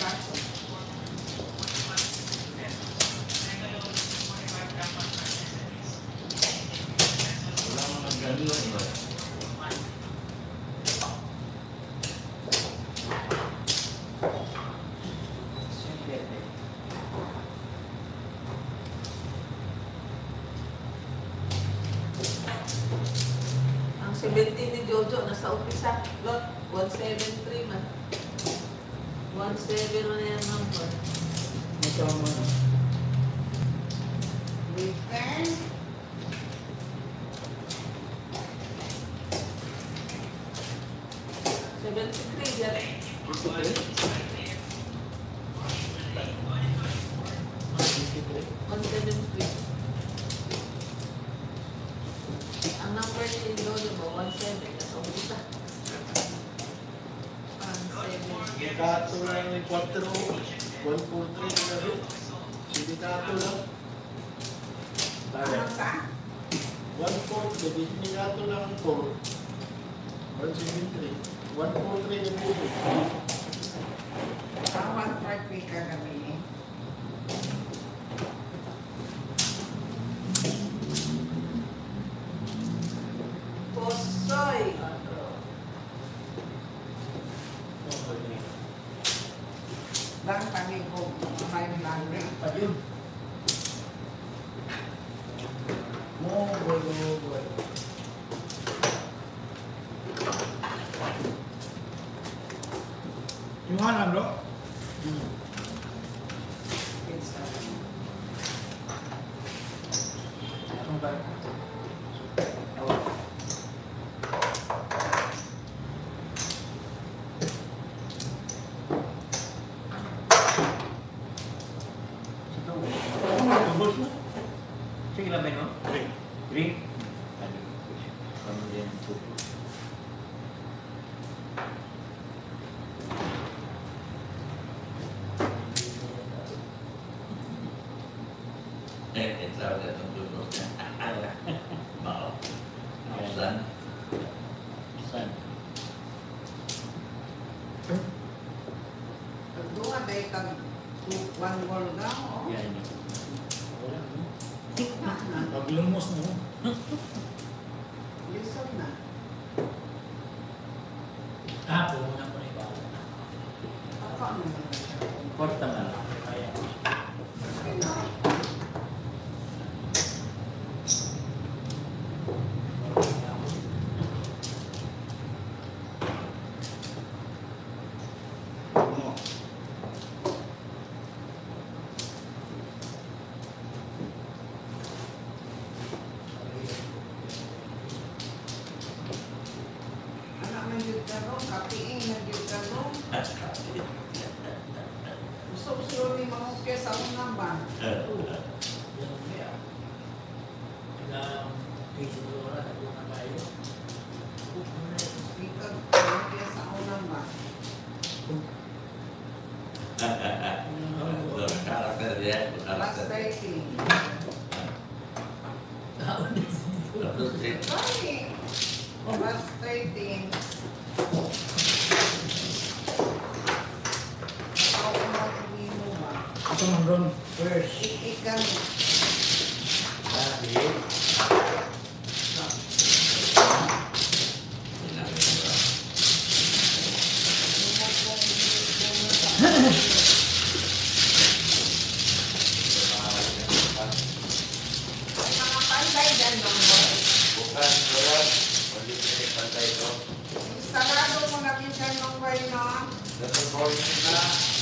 Or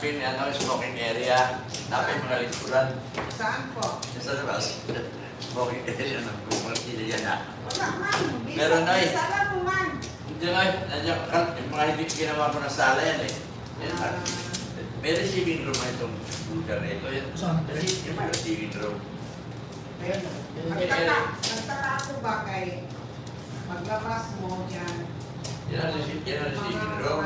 natin ano, smoking area. Namin mga lingkuran. Saan po? Sa labas. Smoking area ng kumartila yan ha. Wala man. Meron na eh. Sala mo man. Hindi na eh. Nandiyan ka. Yung mga hindi ginawa ko ng sala yan eh. Yan ah. ah. ha. May receiving room itong lugar na ito. Saan? Yung may receiving room. Ayun. Nagtaka. Nagtaka ako ba kay paglabas mo dyan? Yan ang receiving room.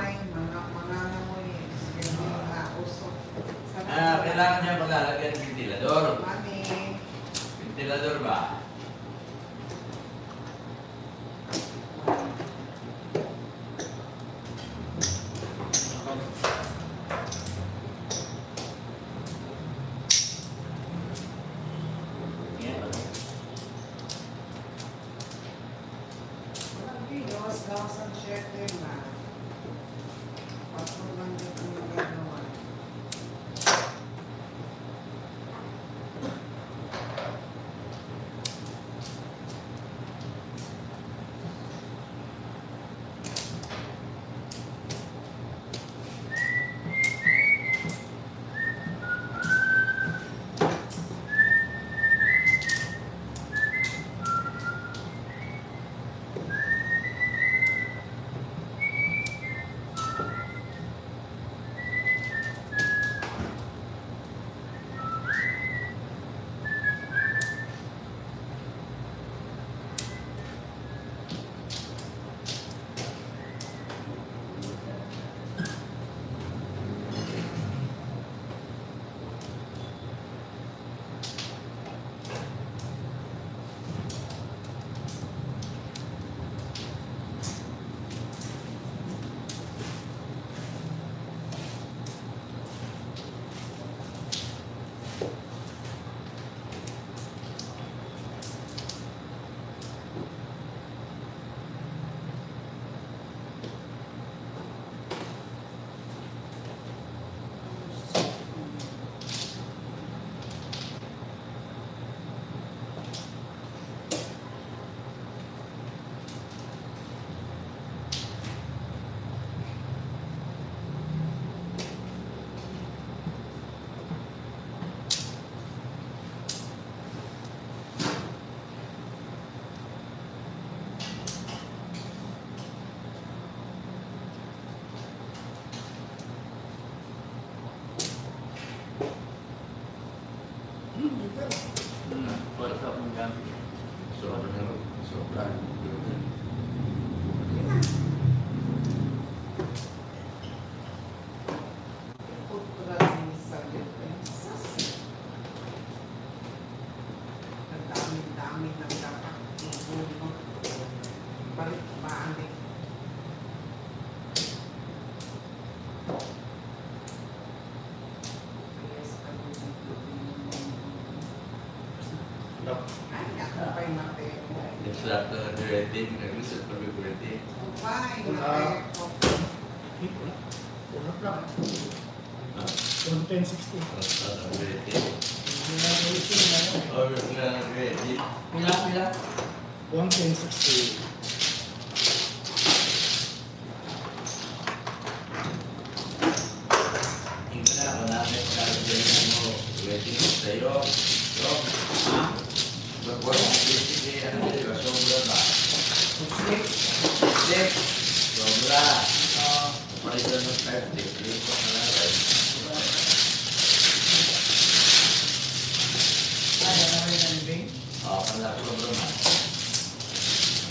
Kaya na rin ang bing. Oh, pala sobra man.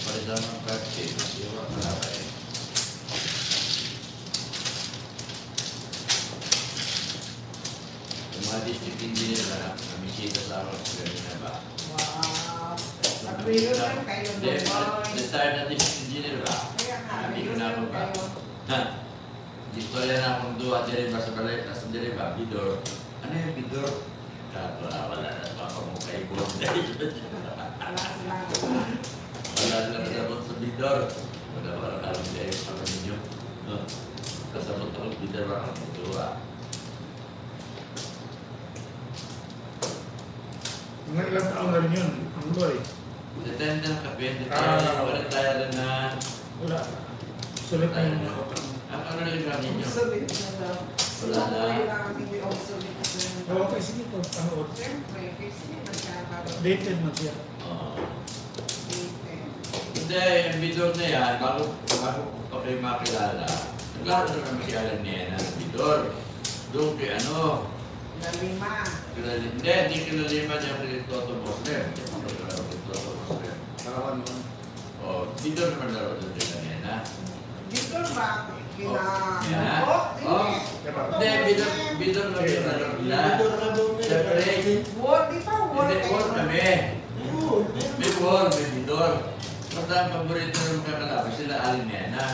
Palitan ng 5 days. Di ba? Pala ba eh. Yung mga district engineer na namisita sa akin sa ganyan ba? Wow. Nag-review lang kayo Hindi, doon. retired na district engineer ba? Kaya nga, Hindi ko review na lang ako ba? kayo. Ha? Istorya na akong duwa dyan ba sa balay, nasa dyan ba? Bidor. Ano yung bidor? Kato na, wala na pa mo kay Bonday. Wala silang Wala na sa bidor. Wala na lang dyan sa ninyo. No? Kasabot bidor ba ang duwa. Mga ilang taon na rin yun. Ang loy. Detayin na kape, detayin Ah. wala tayo rin na... Wala. Sulit na yung mga utang. Ang ano rin kami nyo? obsolete na daw. Wala na. Lang. Okay, sige po. Panood. Siyempre, kasi nagkakaroon. Updated man siya. Oo. Yung bidor na yan, bago, bago ko kayo makilala, naglaro na naman si Alan Nena bidor. Doon kay ano, Lalima. kilala, hindi, hindi kilalima niya kay Toto Muslim. Hindi mo naglaro kay Toto Muslim. Nakawan naman. O, bidor naman laro doon kay Nena. Dito ba? Kina... Oh. Oh, Oh. hindi. Bidor, bidor lang yung laro nila. Siyempre, Wall, di ba wall hindi, wall kami. May wall, may bidor. Basta ang paborito ng mga kalaban, sila Alan Nena.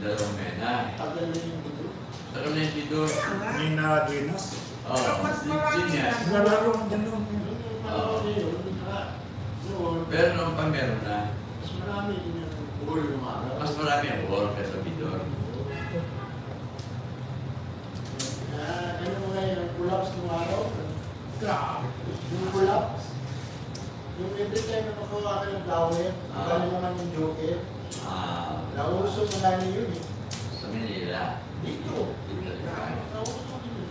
Dalawang Nena. Tagal na yung bidor. Kaya nga. May na Duenas. Oo, yun yan. Nalaro ko dyan noon. Oo. Pero nung pa meron na, mas marami ang wall kaysa bidor. Yung collapse, yung every time na nakuha ka ng flower, Ah. kami naman yung joker, Ah, nauso na namin yun eh. sa Manila, Dito. dito rin tayo. Nauso yun.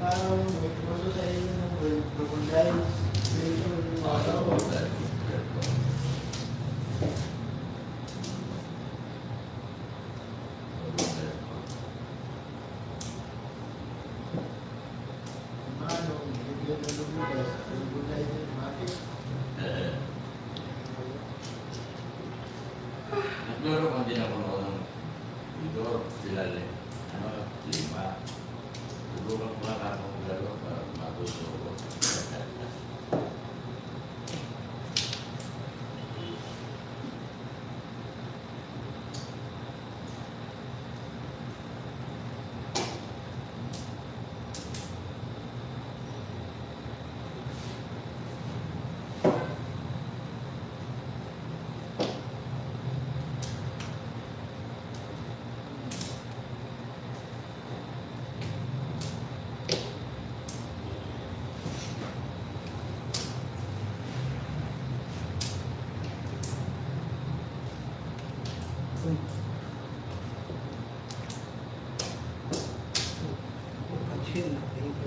Parang may kuso sa inyo ng crocodile, dito yung mga tao. Ano, bigyan ng lumugas, crocodile yung bakit? Eh, Naglaro ko din ako noon ng bidor, sila rin. Ano, lima. Subukan ko lang ako maglaro para matuto ko.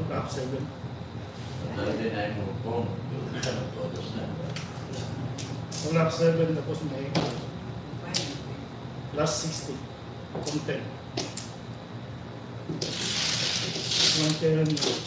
Top 7. Talaga na yung mupong. Todos na. Ang lap 7 tapos may last 60. Content. 110. Huwag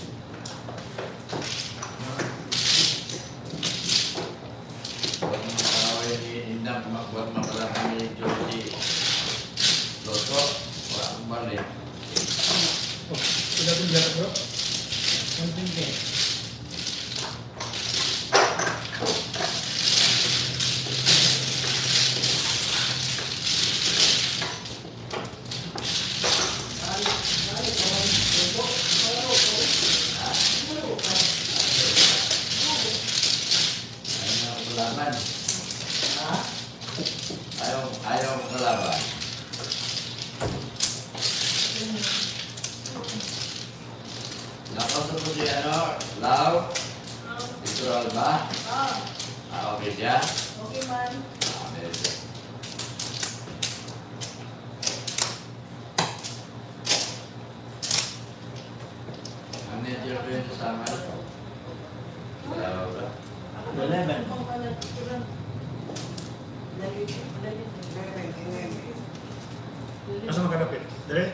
manager ko yun sa mga tao ba? Eleven. Asa magkakapit? Dire?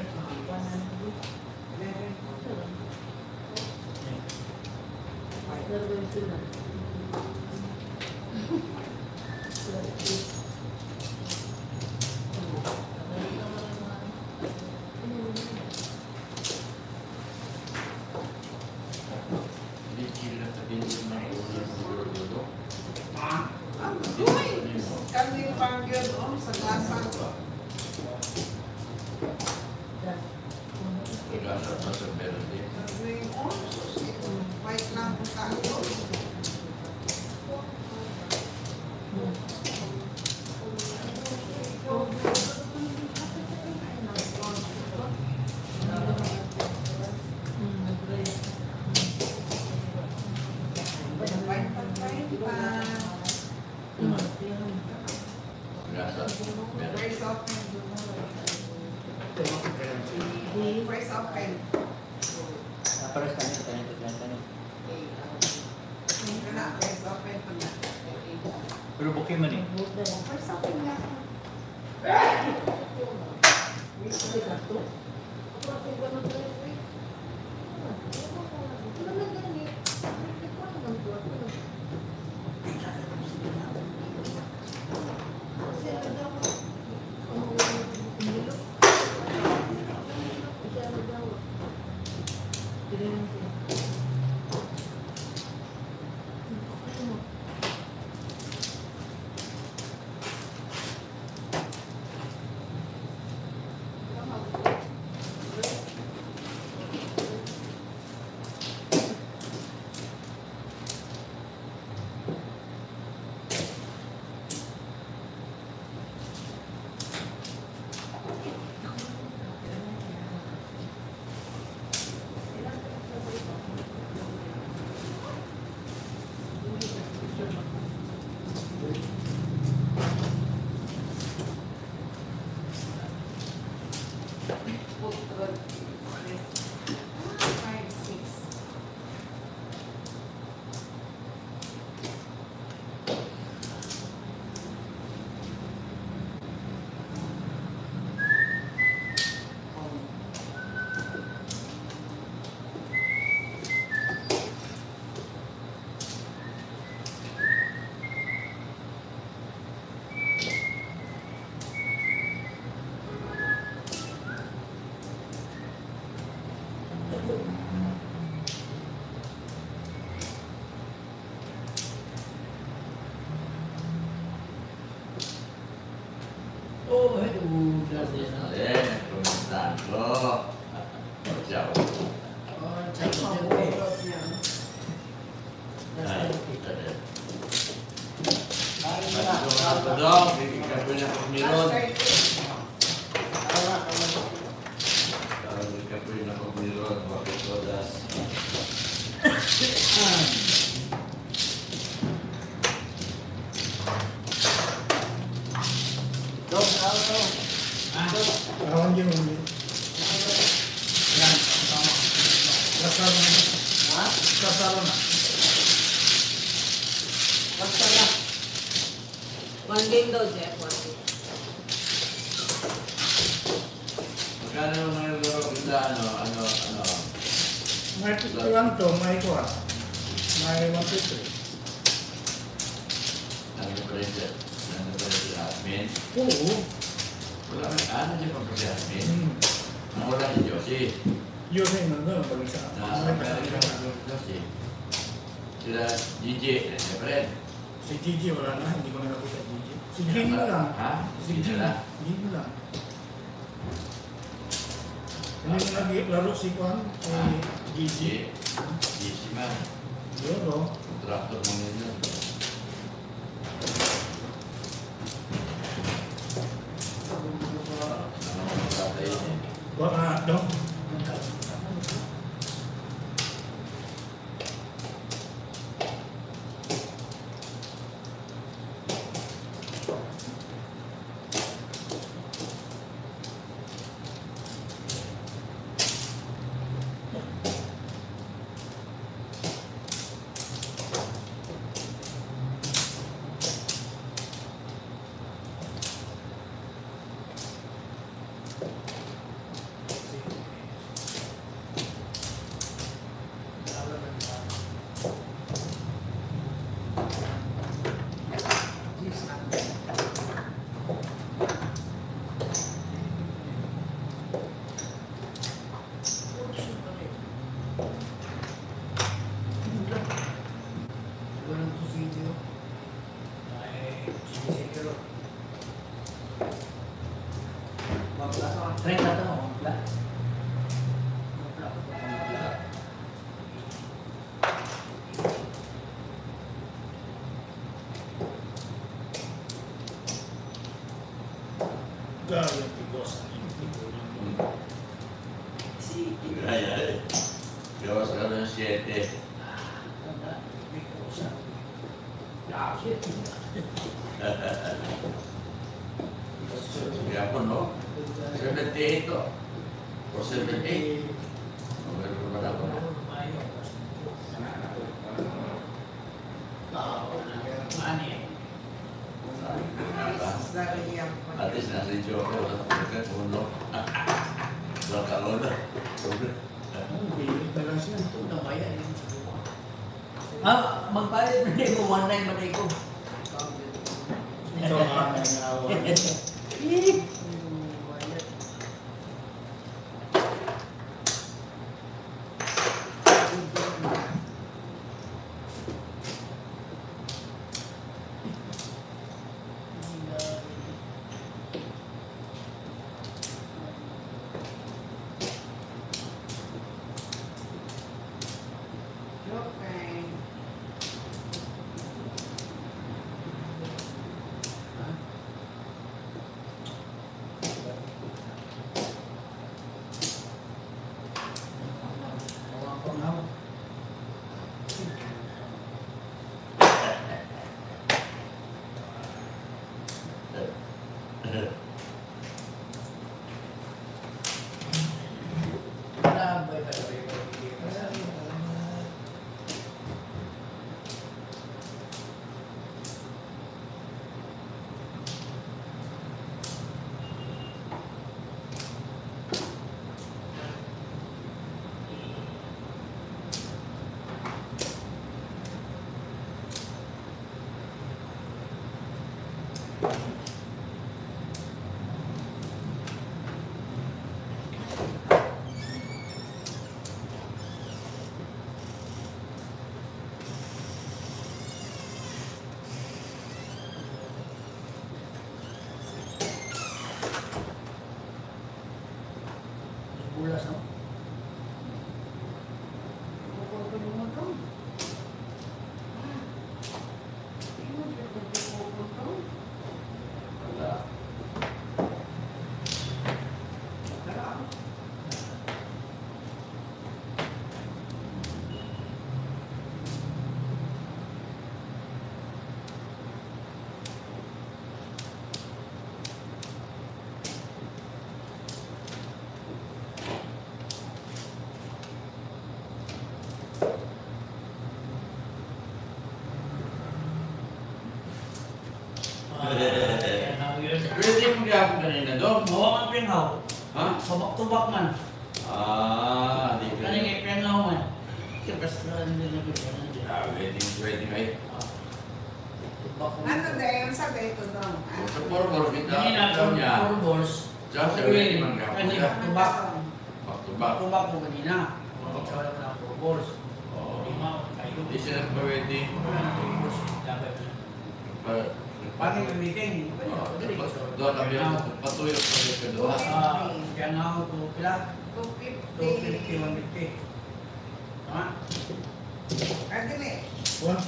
Lord. Oo, ang pinahaw. Ha? Huh? Tubak-tubak man.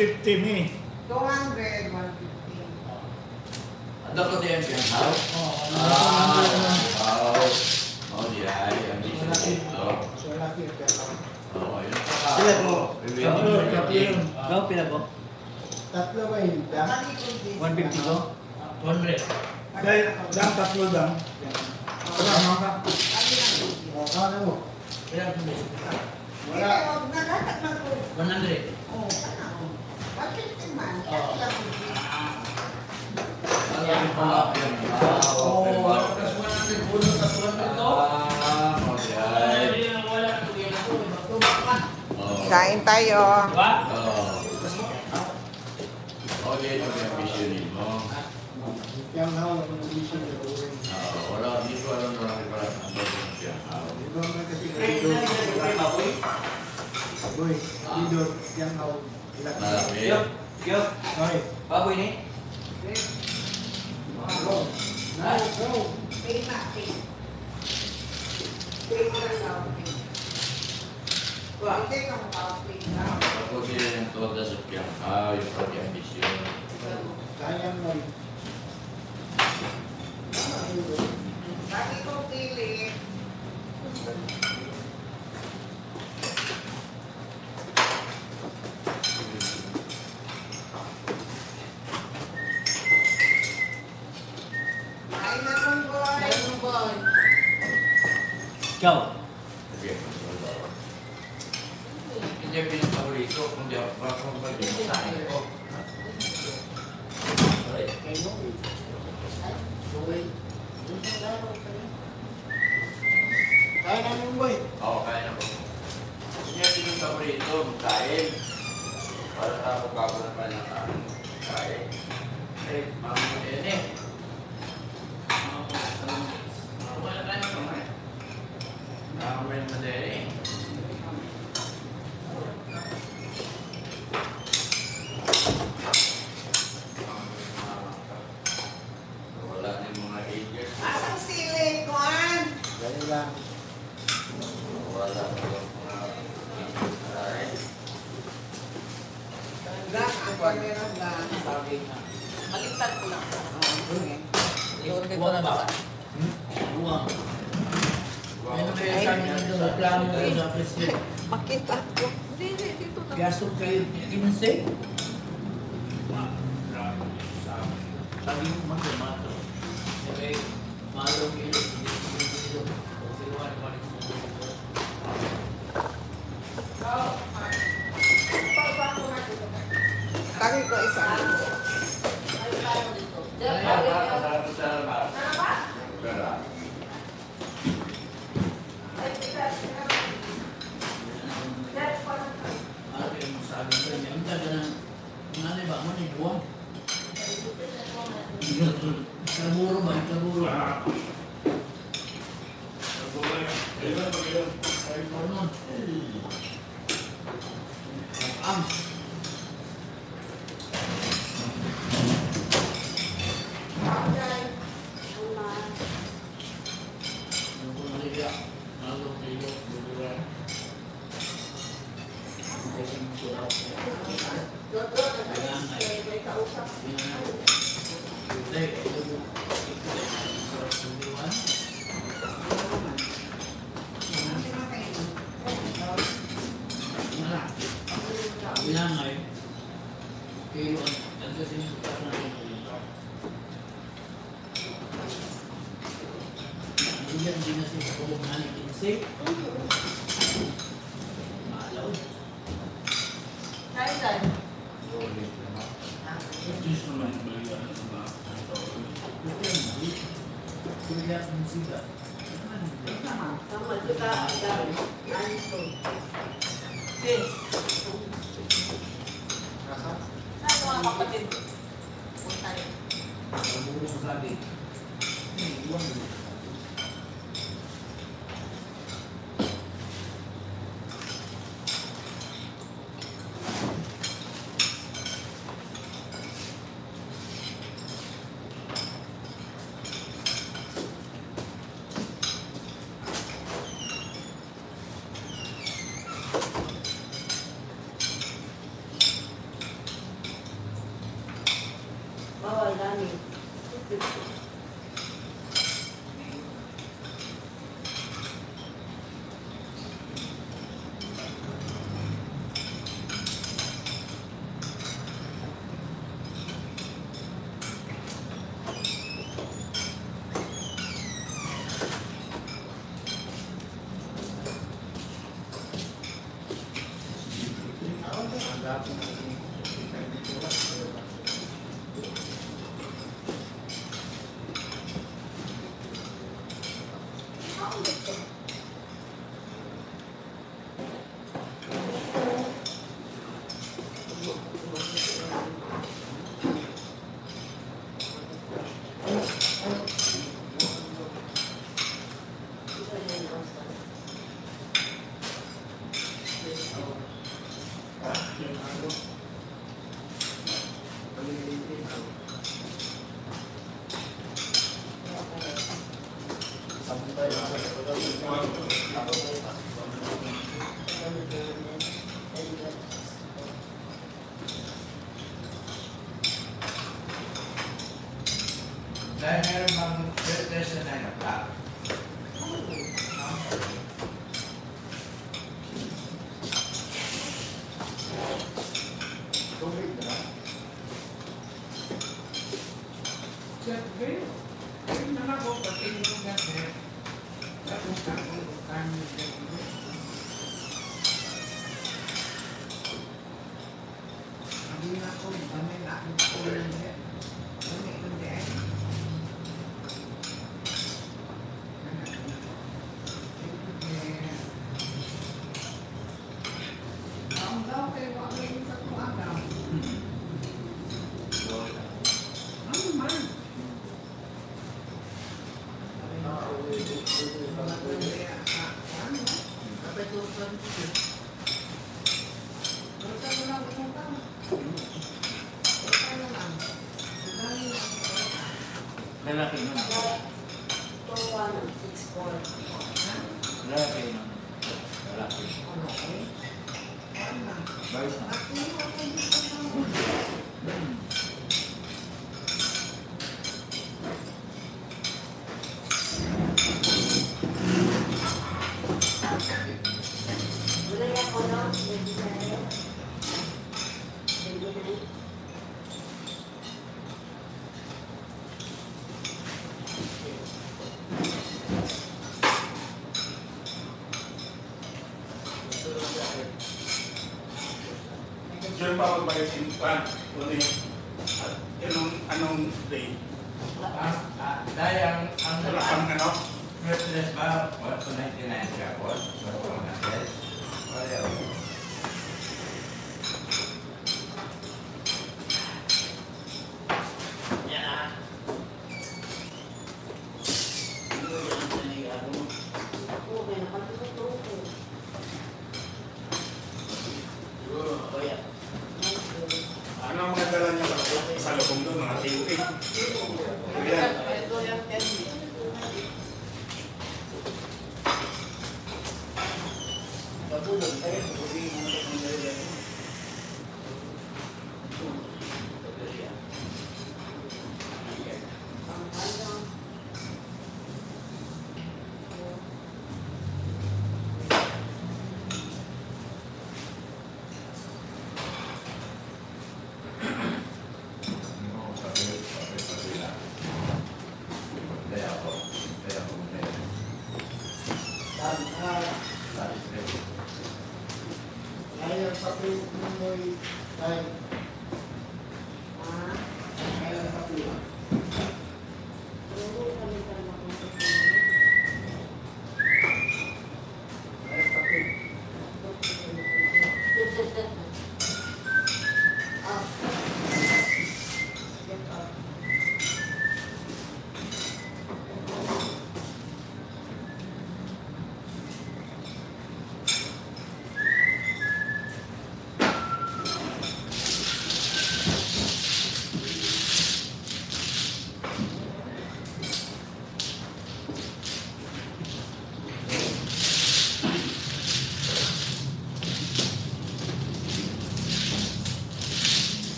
150 me. 200, 150. Ano ko din Oh, di po. Tatlo, po? Tatlo ba yun? 150 ko? 100. Dahil, dang tatlo dang. Oh, Wala, Wala, 100. Kain tayo. Okay, ito yung missionin mo. Yung hawak ng mission na gawin. Wala, hindi ko alam na lang para sa mga kasi kayo. Boy, dito, yung hawak. Malaki. Yo, Ay. Baboy ni. Wow. Na. Pima, pima. Pima na sa akin. Wa, hindi ka makapila. Ako. Ah, yung pagkiyang bisyon. Kaya mo. Lagi. Thank you. skeleton. bawa kami Diyan pa magbayad pan. Ano